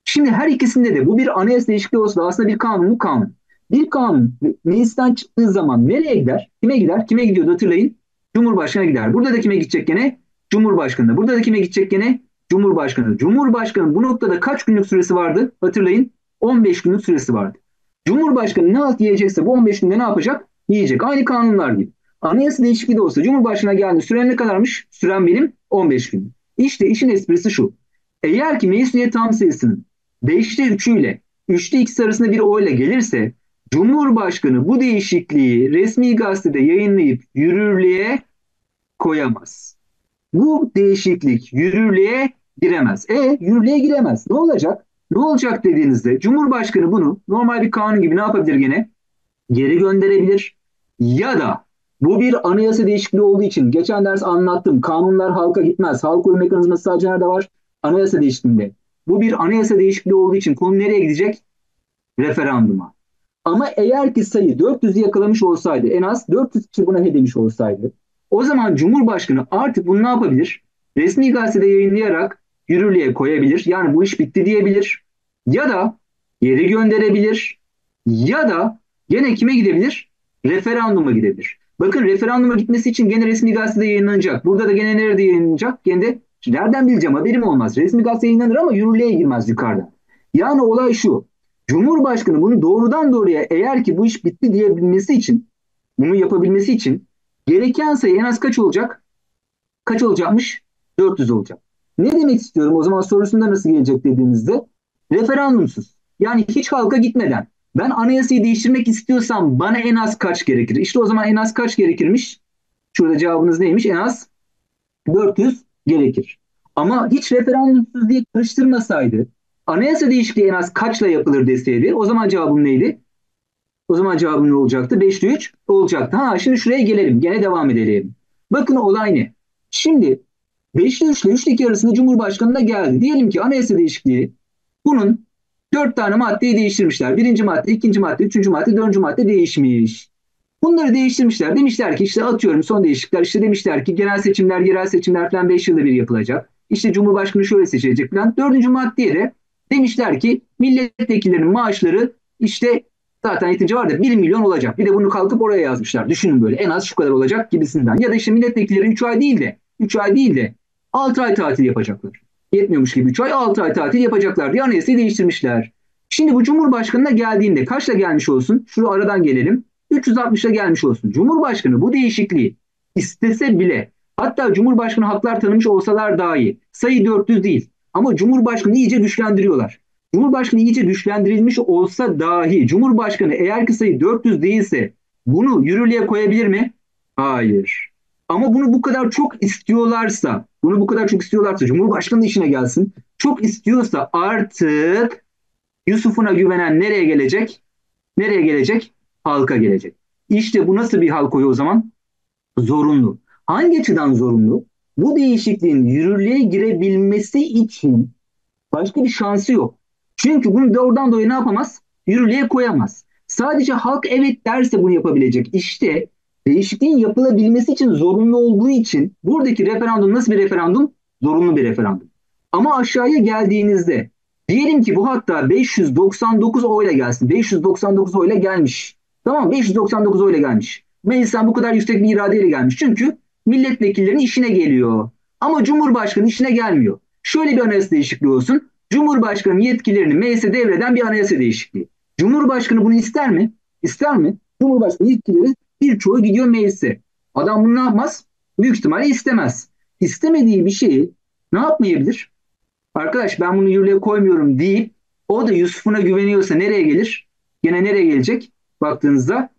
Şimdi her ikisinde de bu bir anayasa değişikliği olsa da aslında bir kanun mu kanun. Bir kanun meclisten çıktığı zaman nereye gider? Kime gider? Kime gidiyordu hatırlayın. Cumhurbaşkanı gider. Burada da kime gidecek gene? Cumhurbaşkanı. Burada da kime gidecek gene? Cumhurbaşkanı. Cumhurbaşkanı bu noktada kaç günlük süresi vardı? Hatırlayın. 15 günlük süresi vardı. Cumhurbaşkanı ne alt yiyecekse bu 15 günde ne yapacak? Yiyecek. Aynı kanunlar gibi. Anayasa değişikliği de olsa Cumhurbaşkanı geldi. Süren ne kadarmış? Süren benim 15 gün. İşte işin esprisi şu. Eğer ki meclis üye tam sayısının 5'te 3'ü ile 3'te 2'si arasında bir oyla gelirse Cumhurbaşkanı bu değişikliği resmi gazetede yayınlayıp yürürlüğe koyamaz. Bu değişiklik yürürlüğe giremez. E yürürlüğe giremez. Ne olacak? Ne olacak dediğinizde Cumhurbaşkanı bunu normal bir kanun gibi ne yapabilir gene? Geri gönderebilir. Ya da bu bir anayasa değişikliği olduğu için geçen ders anlattım. Kanunlar halka gitmez. Halk oyu mekanizması sadece nerede var? Anayasa değişikliğinde. Bu bir anayasa değişikliği olduğu için konu nereye gidecek? Referanduma. Ama eğer ki sayı 400'ü yakalamış olsaydı, en az 400 kişi buna he demiş olsaydı, o zaman Cumhurbaşkanı artık bunu ne yapabilir? Resmi gazetede yayınlayarak yürürlüğe koyabilir. Yani bu iş bitti diyebilir. Ya da geri gönderebilir. Ya da gene kime gidebilir? Referanduma gidebilir. Bakın referanduma gitmesi için gene resmi gazetede yayınlanacak. Burada da gene nerede yayınlanacak? Gene de nereden bileceğim haberim olmaz. Resmi gazete yayınlanır ama yürürlüğe girmez yukarıda. Yani olay şu. Cumhurbaşkanı bunu doğrudan doğruya eğer ki bu iş bitti diyebilmesi için bunu yapabilmesi için gereken sayı en az kaç olacak? Kaç olacakmış? 400 olacak. Ne demek istiyorum o zaman sorusunda nasıl gelecek dediğinizde referandumsuz. Yani hiç halka gitmeden ben anayasayı değiştirmek istiyorsam bana en az kaç gerekir? İşte o zaman en az kaç gerekirmiş? Şurada cevabınız neymiş? En az 400 gerekir. Ama hiç referandumsuz diye karıştırmasaydı anayasa değişikliği en az kaçla yapılır deseydi o zaman cevabım neydi? O zaman cevabım ne olacaktı? 5'te 3 olacaktı. Ha şimdi şuraya gelelim. Gene devam edelim. Bakın olay ne? Şimdi 5'te 3 ile 3'te 2 arasında Cumhurbaşkanı'na geldi. Diyelim ki anayasa değişikliği bunun 4 tane maddeyi değiştirmişler. Birinci madde, ikinci madde, üçüncü madde, dördüncü madde değişmiş. Bunları değiştirmişler. Demişler ki işte atıyorum son değişiklikler işte demişler ki genel seçimler, yerel seçimler falan 5 yılda bir yapılacak. İşte Cumhurbaşkanı şöyle seçilecek falan. Dördüncü maddeye de demişler ki milletvekillerinin maaşları işte zaten eğitimci var da 1 milyon olacak. Bir de bunu kalkıp oraya yazmışlar. Düşünün böyle en az şu kadar olacak gibisinden. Ya da işte milletvekilleri 3 ay değil de 3 ay değil de 6 ay tatil yapacaklar. Yetmiyormuş gibi 3 ay 6 ay tatil yapacaklar diye anayasayı değiştirmişler. Şimdi bu Cumhurbaşkanı'na geldiğinde kaçla gelmiş olsun? Şu aradan gelelim. 360'la gelmiş olsun. Cumhurbaşkanı bu değişikliği istese bile hatta Cumhurbaşkanı haklar tanımış olsalar dahi sayı 400 değil. Ama Cumhurbaşkanı iyice güçlendiriyorlar. Cumhurbaşkanı iyice güçlendirilmiş olsa dahi Cumhurbaşkanı eğer ki sayı 400 değilse bunu yürürlüğe koyabilir mi? Hayır. Ama bunu bu kadar çok istiyorlarsa, bunu bu kadar çok istiyorlarsa Cumhurbaşkanı işine gelsin. Çok istiyorsa artık Yusuf'una güvenen nereye gelecek? Nereye gelecek? Halka gelecek. İşte bu nasıl bir halk oyu o zaman? Zorunlu. Hangi açıdan zorunlu? Bu değişikliğin yürürlüğe girebilmesi için başka bir şansı yok. Çünkü bunu doğrudan dolayı ne yapamaz? Yürürlüğe koyamaz. Sadece halk evet derse bunu yapabilecek. İşte değişikliğin yapılabilmesi için zorunlu olduğu için buradaki referandum nasıl bir referandum? Zorunlu bir referandum. Ama aşağıya geldiğinizde diyelim ki bu hatta 599 oyla gelsin. 599 oyla gelmiş. Tamam 599 oyla gelmiş. Meclisten bu kadar yüksek bir iradeyle gelmiş. Çünkü milletvekillerinin işine geliyor. Ama Cumhurbaşkanı işine gelmiyor. Şöyle bir anayasa değişikliği olsun. Cumhurbaşkanı yetkilerini meclise devreden bir anayasa değişikliği. Cumhurbaşkanı bunu ister mi? İster mi? Cumhurbaşkanı yetkileri birçoğu gidiyor meclise. Adam bunu ne yapmaz? Büyük ihtimalle istemez. İstemediği bir şeyi ne yapmayabilir? Arkadaş ben bunu yürürlüğe koymuyorum deyip o da Yusuf'una güveniyorsa nereye gelir? Gene nereye gelecek? Baktığınızda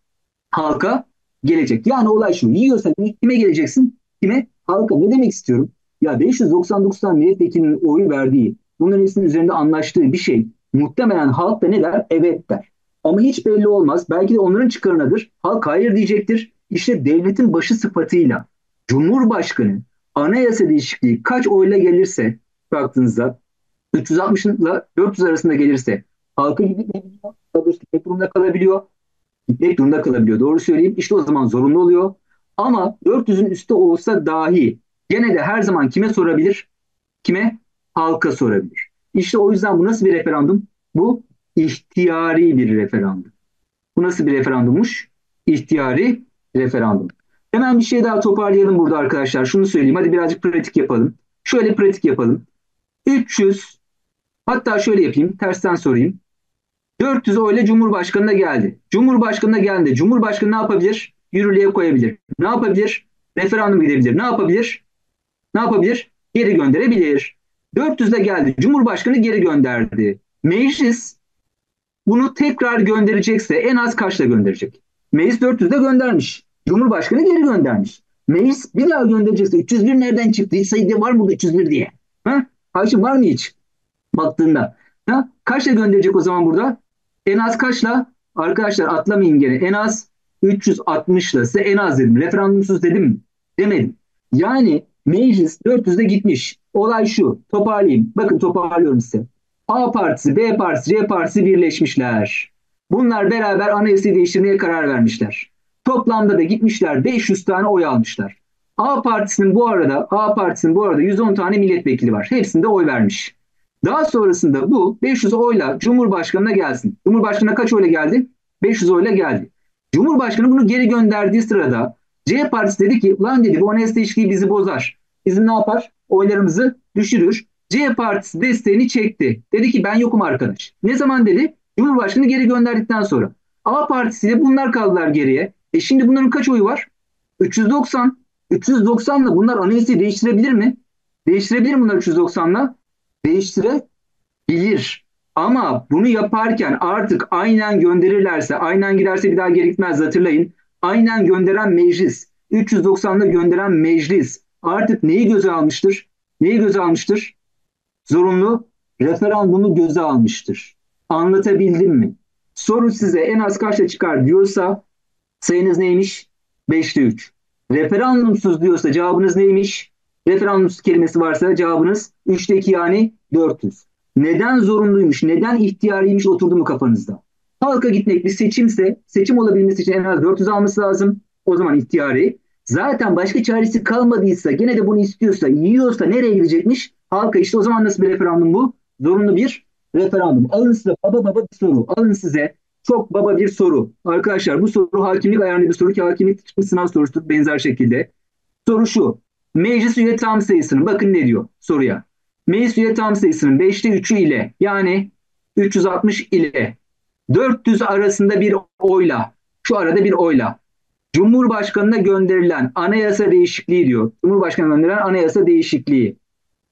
halka gelecek. Yani olay şu. Yiyorsan kime geleceksin? Kime? Halka. Ne demek istiyorum? Ya 599 tane milletvekilinin oy verdiği, bunların hepsinin üzerinde anlaştığı bir şey muhtemelen halk da ne der? Evet der. Ama hiç belli olmaz. Belki de onların çıkarınadır. Halk hayır diyecektir. İşte devletin başı sıfatıyla Cumhurbaşkanı anayasa değişikliği kaç oyla gelirse baktığınızda 360 ile 400 arasında gelirse halka gitmek durumunda kalabiliyor. Gitmek durumunda kalabiliyor. Doğru söyleyeyim. İşte o zaman zorunlu oluyor. Ama 400'ün üstü olsa dahi gene de her zaman kime sorabilir? Kime? Halka sorabilir. İşte o yüzden bu nasıl bir referandum? Bu ihtiyari bir referandum. Bu nasıl bir referandummuş? İhtiyari referandum. Hemen bir şey daha toparlayalım burada arkadaşlar. Şunu söyleyeyim. Hadi birazcık pratik yapalım. Şöyle pratik yapalım. 300 hatta şöyle yapayım. Tersten sorayım. 400 oyla Cumhurbaşkanı'na geldi. Cumhurbaşkanı'na geldi. Cumhurbaşkanı ne yapabilir? Yürürlüğe koyabilir. Ne yapabilir? Referandum gidebilir. Ne yapabilir? Ne yapabilir? Geri gönderebilir. 400'de geldi. Cumhurbaşkanı geri gönderdi. Meclis bunu tekrar gönderecekse en az kaçla gönderecek? Meclis 400'de göndermiş. Cumhurbaşkanı geri göndermiş. Meclis bir daha gönderecekse 301 nereden çıktı? Hiç sayıda var mı burada 301 diye? Ha? Ayşin var mı hiç? Baktığında. Ha? Kaçla gönderecek o zaman burada? En az kaçla? Arkadaşlar atlamayın gene. En az 360 ile size en az dedim. Referandumsuz dedim? Demedim. Yani meclis 400'de gitmiş. Olay şu. Toparlayayım. Bakın toparlıyorum size. A partisi, B partisi, C partisi birleşmişler. Bunlar beraber anayasayı değiştirmeye karar vermişler. Toplamda da gitmişler 500 tane oy almışlar. A partisinin bu arada A partisinin bu arada 110 tane milletvekili var. Hepsinde oy vermiş. Daha sonrasında bu 500 oyla Cumhurbaşkanı'na gelsin. Cumhurbaşkanı'na kaç oyla geldi? 500 oyla geldi. Cumhurbaşkanı bunu geri gönderdiği sırada C partisi dedi ki lan dedi bu anayasa değişikliği bizi bozar. Bizim ne yapar? Oylarımızı düşürür. C partisi desteğini çekti. Dedi ki ben yokum arkadaş. Ne zaman dedi? Cumhurbaşkanı geri gönderdikten sonra. A partisiyle bunlar kaldılar geriye. E şimdi bunların kaç oyu var? 390. 390 ile bunlar anayasayı değiştirebilir mi? Değiştirebilir bunlar 390'la? Değiştirebilir. Ama bunu yaparken artık aynen gönderirlerse, aynen giderse bir daha gerekmez hatırlayın. Aynen gönderen meclis, 390'la gönderen meclis artık neyi göze almıştır? Neyi göze almıştır? Zorunlu referandumu göze almıştır. Anlatabildim mi? Soru size en az kaçta çıkar diyorsa sayınız neymiş? 5'te 3. Referandumsuz diyorsa cevabınız neymiş? Referandumsuz kelimesi varsa cevabınız 3'te 2 yani 400. Neden zorunluymuş, neden ihtiyarıymış oturdu mu kafanızda? Halka gitmek bir seçimse, seçim olabilmesi için en az 400 alması lazım. O zaman ihtiyari. Zaten başka çaresi kalmadıysa, gene de bunu istiyorsa, yiyorsa nereye gidecekmiş? Halka işte o zaman nasıl bir referandum bu? Zorunlu bir referandum. Alın size baba baba bir soru. Alın size çok baba bir soru. Arkadaşlar bu soru hakimlik ayarlı bir soru ki hakimlik sınav sorusudur benzer şekilde. Soru şu. Meclis üye tam sayısının bakın ne diyor soruya. Meclis üye tam sayısının 5'te 3'ü ile yani 360 ile 400 arasında bir oyla şu arada bir oyla Cumhurbaşkanına gönderilen anayasa değişikliği diyor. Cumhurbaşkanına gönderilen anayasa değişikliği.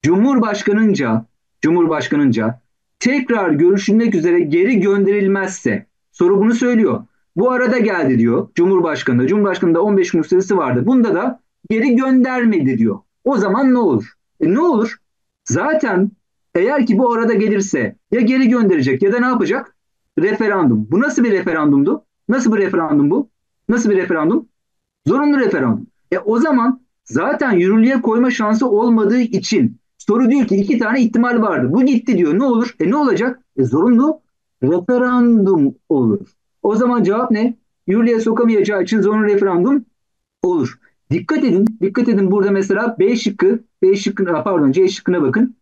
Cumhurbaşkanınca Cumhurbaşkanınca tekrar görüşülmek üzere geri gönderilmezse soru bunu söylüyor. Bu arada geldi diyor Cumhurbaşkanı. Cumhurbaşkanı'nda 15 gün süresi vardı. Bunda da geri göndermedi diyor. O zaman ne olur? E ne olur? Zaten Eğer ki bu arada gelirse ya geri gönderecek ya da ne yapacak? Referandum. Bu nasıl bir referandumdu? Nasıl bir referandum bu? Nasıl bir referandum? Zorunlu referandum. E o zaman zaten yürürlüğe koyma şansı olmadığı için soru diyor ki iki tane ihtimal vardı. Bu gitti diyor. Ne olur? E ne olacak? E zorunlu referandum olur. O zaman cevap ne? Yürürlüğe sokamayacağı için zorunlu referandum olur. Dikkat edin. Dikkat edin burada mesela B şıkkı, B şıkkına pardon C şıkkına bakın.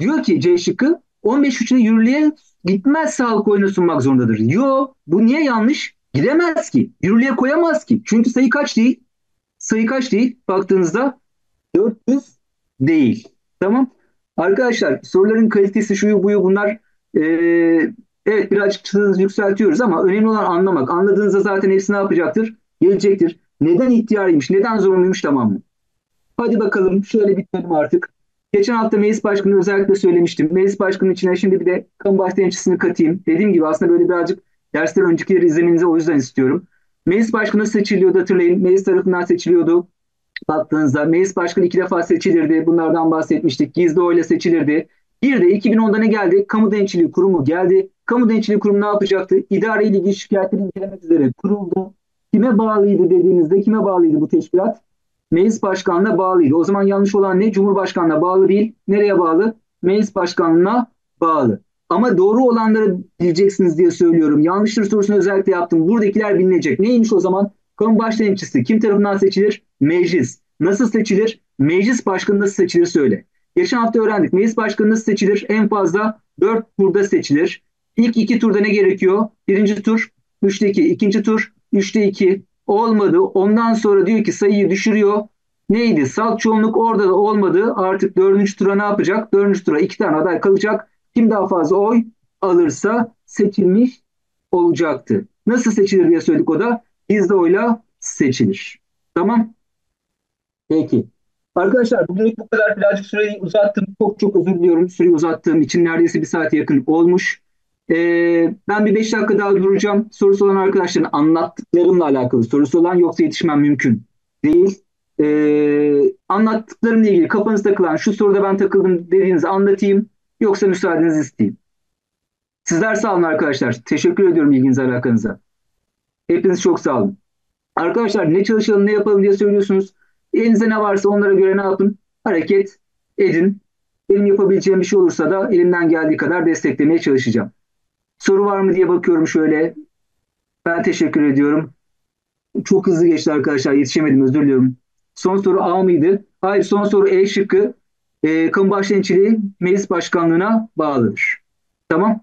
Diyor ki C şıkkı 15 üçüne yürürlüğe gitmez sağlık oyunu sunmak zorundadır. Yo bu niye yanlış? Gidemez ki. Yürürlüğe koyamaz ki. Çünkü sayı kaç değil? Sayı kaç değil? Baktığınızda 400 değil. Tamam. Arkadaşlar soruların kalitesi şuyu buyu bunlar e, evet birazcık çıtınızı yükseltiyoruz ama önemli olan anlamak. Anladığınızda zaten hepsi ne yapacaktır? Gelecektir. Neden ihtiyarıymış? Neden zorunluymuş tamam mı? Hadi bakalım şöyle bitirelim artık. Geçen hafta meclis başkanı özellikle söylemiştim. Meclis başkanının içine şimdi bir de kamu temsilcisini katayım. Dediğim gibi aslında böyle birazcık dersler öncekileri izlemenizi o yüzden istiyorum. Meclis başkanı seçiliyordu hatırlayın. Meclis tarafından seçiliyordu. Baktığınızda meclis başkanı iki defa seçilirdi. Bunlardan bahsetmiştik. Gizli oyla seçilirdi. Bir de 2010'da ne geldi? Kamu Denetçiliği Kurumu geldi. Kamu Denetçiliği Kurumu ne yapacaktı? İdare ilgili şikayetleri incelemek üzere kuruldu. Kime bağlıydı dediğinizde kime bağlıydı bu teşkilat? Meclis başkanına bağlıydı. O zaman yanlış olan ne? Cumhurbaşkanına bağlı değil. Nereye bağlı? Meclis başkanına bağlı. Ama doğru olanları bileceksiniz diye söylüyorum. Yanlıştır sorusunu özellikle yaptım. Buradakiler bilinecek. Neymiş o zaman? Kamu başlanıcısı kim tarafından seçilir? Meclis. Nasıl seçilir? Meclis başkanı nasıl seçilir söyle. Geçen hafta öğrendik. Meclis başkanı nasıl seçilir? En fazla 4 turda seçilir. İlk iki turda ne gerekiyor? Birinci tur 3'te 2. ikinci tur 3'te 2. Olmadı. Ondan sonra diyor ki sayıyı düşürüyor. Neydi? Salt çoğunluk orada da olmadı. Artık dördüncü tura ne yapacak? Dördüncü tura iki tane aday kalacak. Kim daha fazla oy alırsa seçilmiş olacaktı. Nasıl seçilir diye söyledik o da. Gizli oyla seçilir. Tamam. Peki. Arkadaşlar bugünlük bu kadar birazcık süreyi uzattım. Çok çok özür diliyorum süreyi uzattığım için. Neredeyse bir saate yakın olmuş. Ee, ben bir beş dakika daha duracağım. Sorusu olan arkadaşların anlattıklarımla alakalı sorusu olan yoksa yetişmem mümkün değil. Ee, anlattıklarımla ilgili kafanızda takılan şu soruda ben takıldım dediğinizi anlatayım. Yoksa müsaadenizi isteyeyim. Sizler sağ olun arkadaşlar. Teşekkür ediyorum ilginize alakanıza. Hepiniz çok sağ olun. Arkadaşlar ne çalışalım ne yapalım diye söylüyorsunuz. Elinizde ne varsa onlara göre ne yapın? Hareket edin. Benim yapabileceğim bir şey olursa da elimden geldiği kadar desteklemeye çalışacağım. Soru var mı diye bakıyorum şöyle. Ben teşekkür ediyorum. Çok hızlı geçti arkadaşlar. Yetişemedim özür diliyorum. Son soru A mıydı? Hayır son soru E şıkkı. E, kamu başlanıcılığı meclis başkanlığına bağlıdır. Tamam.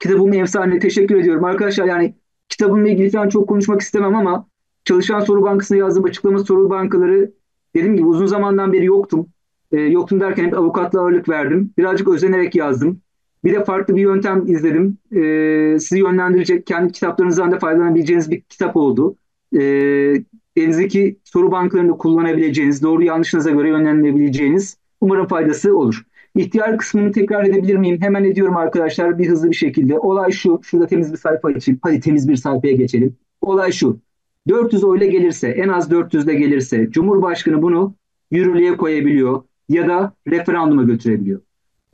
Kitabım efsane. Teşekkür ediyorum. Arkadaşlar yani kitabımla ilgili falan çok konuşmak istemem ama Çalışan Soru Bankası'na yazdığım açıklama soru bankaları dediğim gibi uzun zamandan beri yoktum. E, yoktum derken hep avukatla ağırlık verdim. Birazcık özenerek yazdım. Bir de farklı bir yöntem izledim. E, sizi yönlendirecek, kendi kitaplarınızdan da faydalanabileceğiniz bir kitap oldu. E, elinizdeki soru bankalarını kullanabileceğiniz, doğru yanlışınıza göre yönlendirebileceğiniz umarım faydası olur. İhtiyar kısmını tekrar edebilir miyim? Hemen ediyorum arkadaşlar bir hızlı bir şekilde. Olay şu, şurada temiz bir sayfa için. Hadi temiz bir sayfaya geçelim. Olay şu. 400 oyla gelirse, en az 400 de gelirse Cumhurbaşkanı bunu yürürlüğe koyabiliyor ya da referanduma götürebiliyor.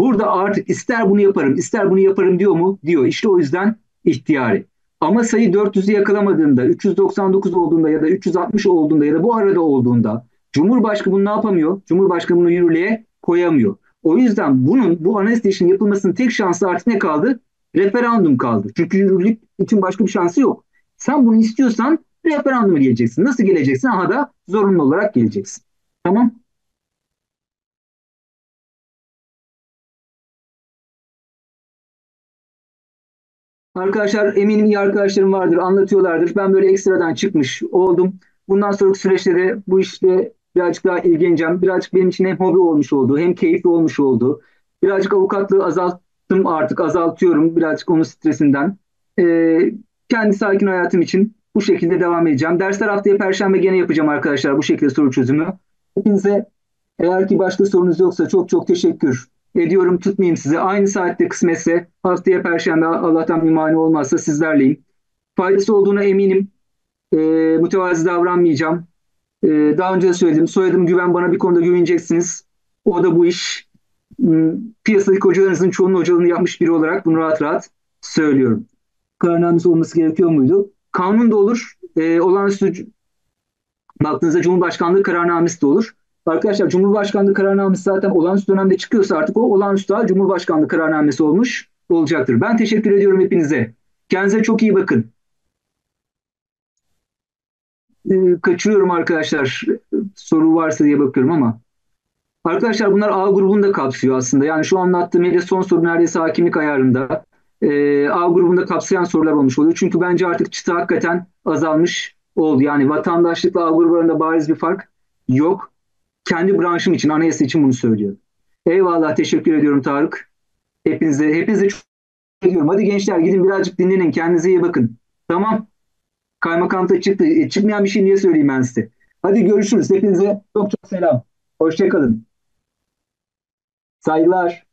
Burada artık ister bunu yaparım, ister bunu yaparım diyor mu? Diyor. İşte o yüzden ihtiyari. Ama sayı 400'ü yakalamadığında, 399 olduğunda ya da 360 olduğunda ya da bu arada olduğunda Cumhurbaşkanı bunu ne yapamıyor? Cumhurbaşkanı bunu yürürlüğe koyamıyor. O yüzden bunun bu anayasa değişikliğinin yapılmasının tek şansı artık ne kaldı? Referandum kaldı. Çünkü yürürlük için başka bir şansı yok. Sen bunu istiyorsan referanduma geleceksin. Nasıl geleceksin? Aha da zorunlu olarak geleceksin. Tamam? Arkadaşlar eminim iyi arkadaşlarım vardır, anlatıyorlardır. Ben böyle ekstradan çıkmış oldum. Bundan sonraki süreçte bu işte birazcık daha ilgileneceğim. Birazcık benim için hem hobi olmuş oldu, hem keyifli olmuş oldu. Birazcık avukatlığı azalttım artık, azaltıyorum birazcık onun stresinden. Ee, kendi sakin hayatım için bu şekilde devam edeceğim. Dersler haftaya Perşembe gene yapacağım arkadaşlar bu şekilde soru çözümü. Hepinize eğer ki başka sorunuz yoksa çok çok teşekkür ediyorum. Tutmayayım size. Aynı saatte kısmetse haftaya Perşembe Allah'tan bir mani olmazsa sizlerleyim. Faydası olduğuna eminim. E, mütevazi davranmayacağım. E, daha önce de söyledim. Soyadım güven bana bir konuda güveneceksiniz. O da bu iş m, piyasadaki hocalarınızın çoğunun hocalığını yapmış biri olarak bunu rahat rahat söylüyorum. Kararnamesi olması gerekiyor muydu? Kanun da olur. E, olağanüstü baktığınızda Cumhurbaşkanlığı kararnamesi de olur. Arkadaşlar Cumhurbaşkanlığı kararnamesi zaten olağanüstü dönemde çıkıyorsa artık o olağanüstü hal Cumhurbaşkanlığı kararnamesi olmuş olacaktır. Ben teşekkür ediyorum hepinize. Kendinize çok iyi bakın. Ee, kaçırıyorum arkadaşlar. Soru varsa diye bakıyorum ama. Arkadaşlar bunlar A grubunu da kapsıyor aslında. Yani şu anlattığım yere son soru neredeyse hakimlik ayarında. Ee, A grubunda kapsayan sorular olmuş oluyor. Çünkü bence artık çıta hakikaten azalmış oldu. Yani vatandaşlıkla A grubu arasında bariz bir fark yok. Kendi branşım için, anayasa için bunu söylüyorum. Eyvallah, teşekkür ediyorum Tarık. Hepinize, hepinize çok ediyorum. Hadi gençler gidin birazcık dinlenin. Kendinize iyi bakın. Tamam. Kaymakamda çıktı. E, çıkmayan bir şey niye söyleyeyim ben size? Hadi görüşürüz. Hepinize çok çok selam. Hoşçakalın. Saygılar.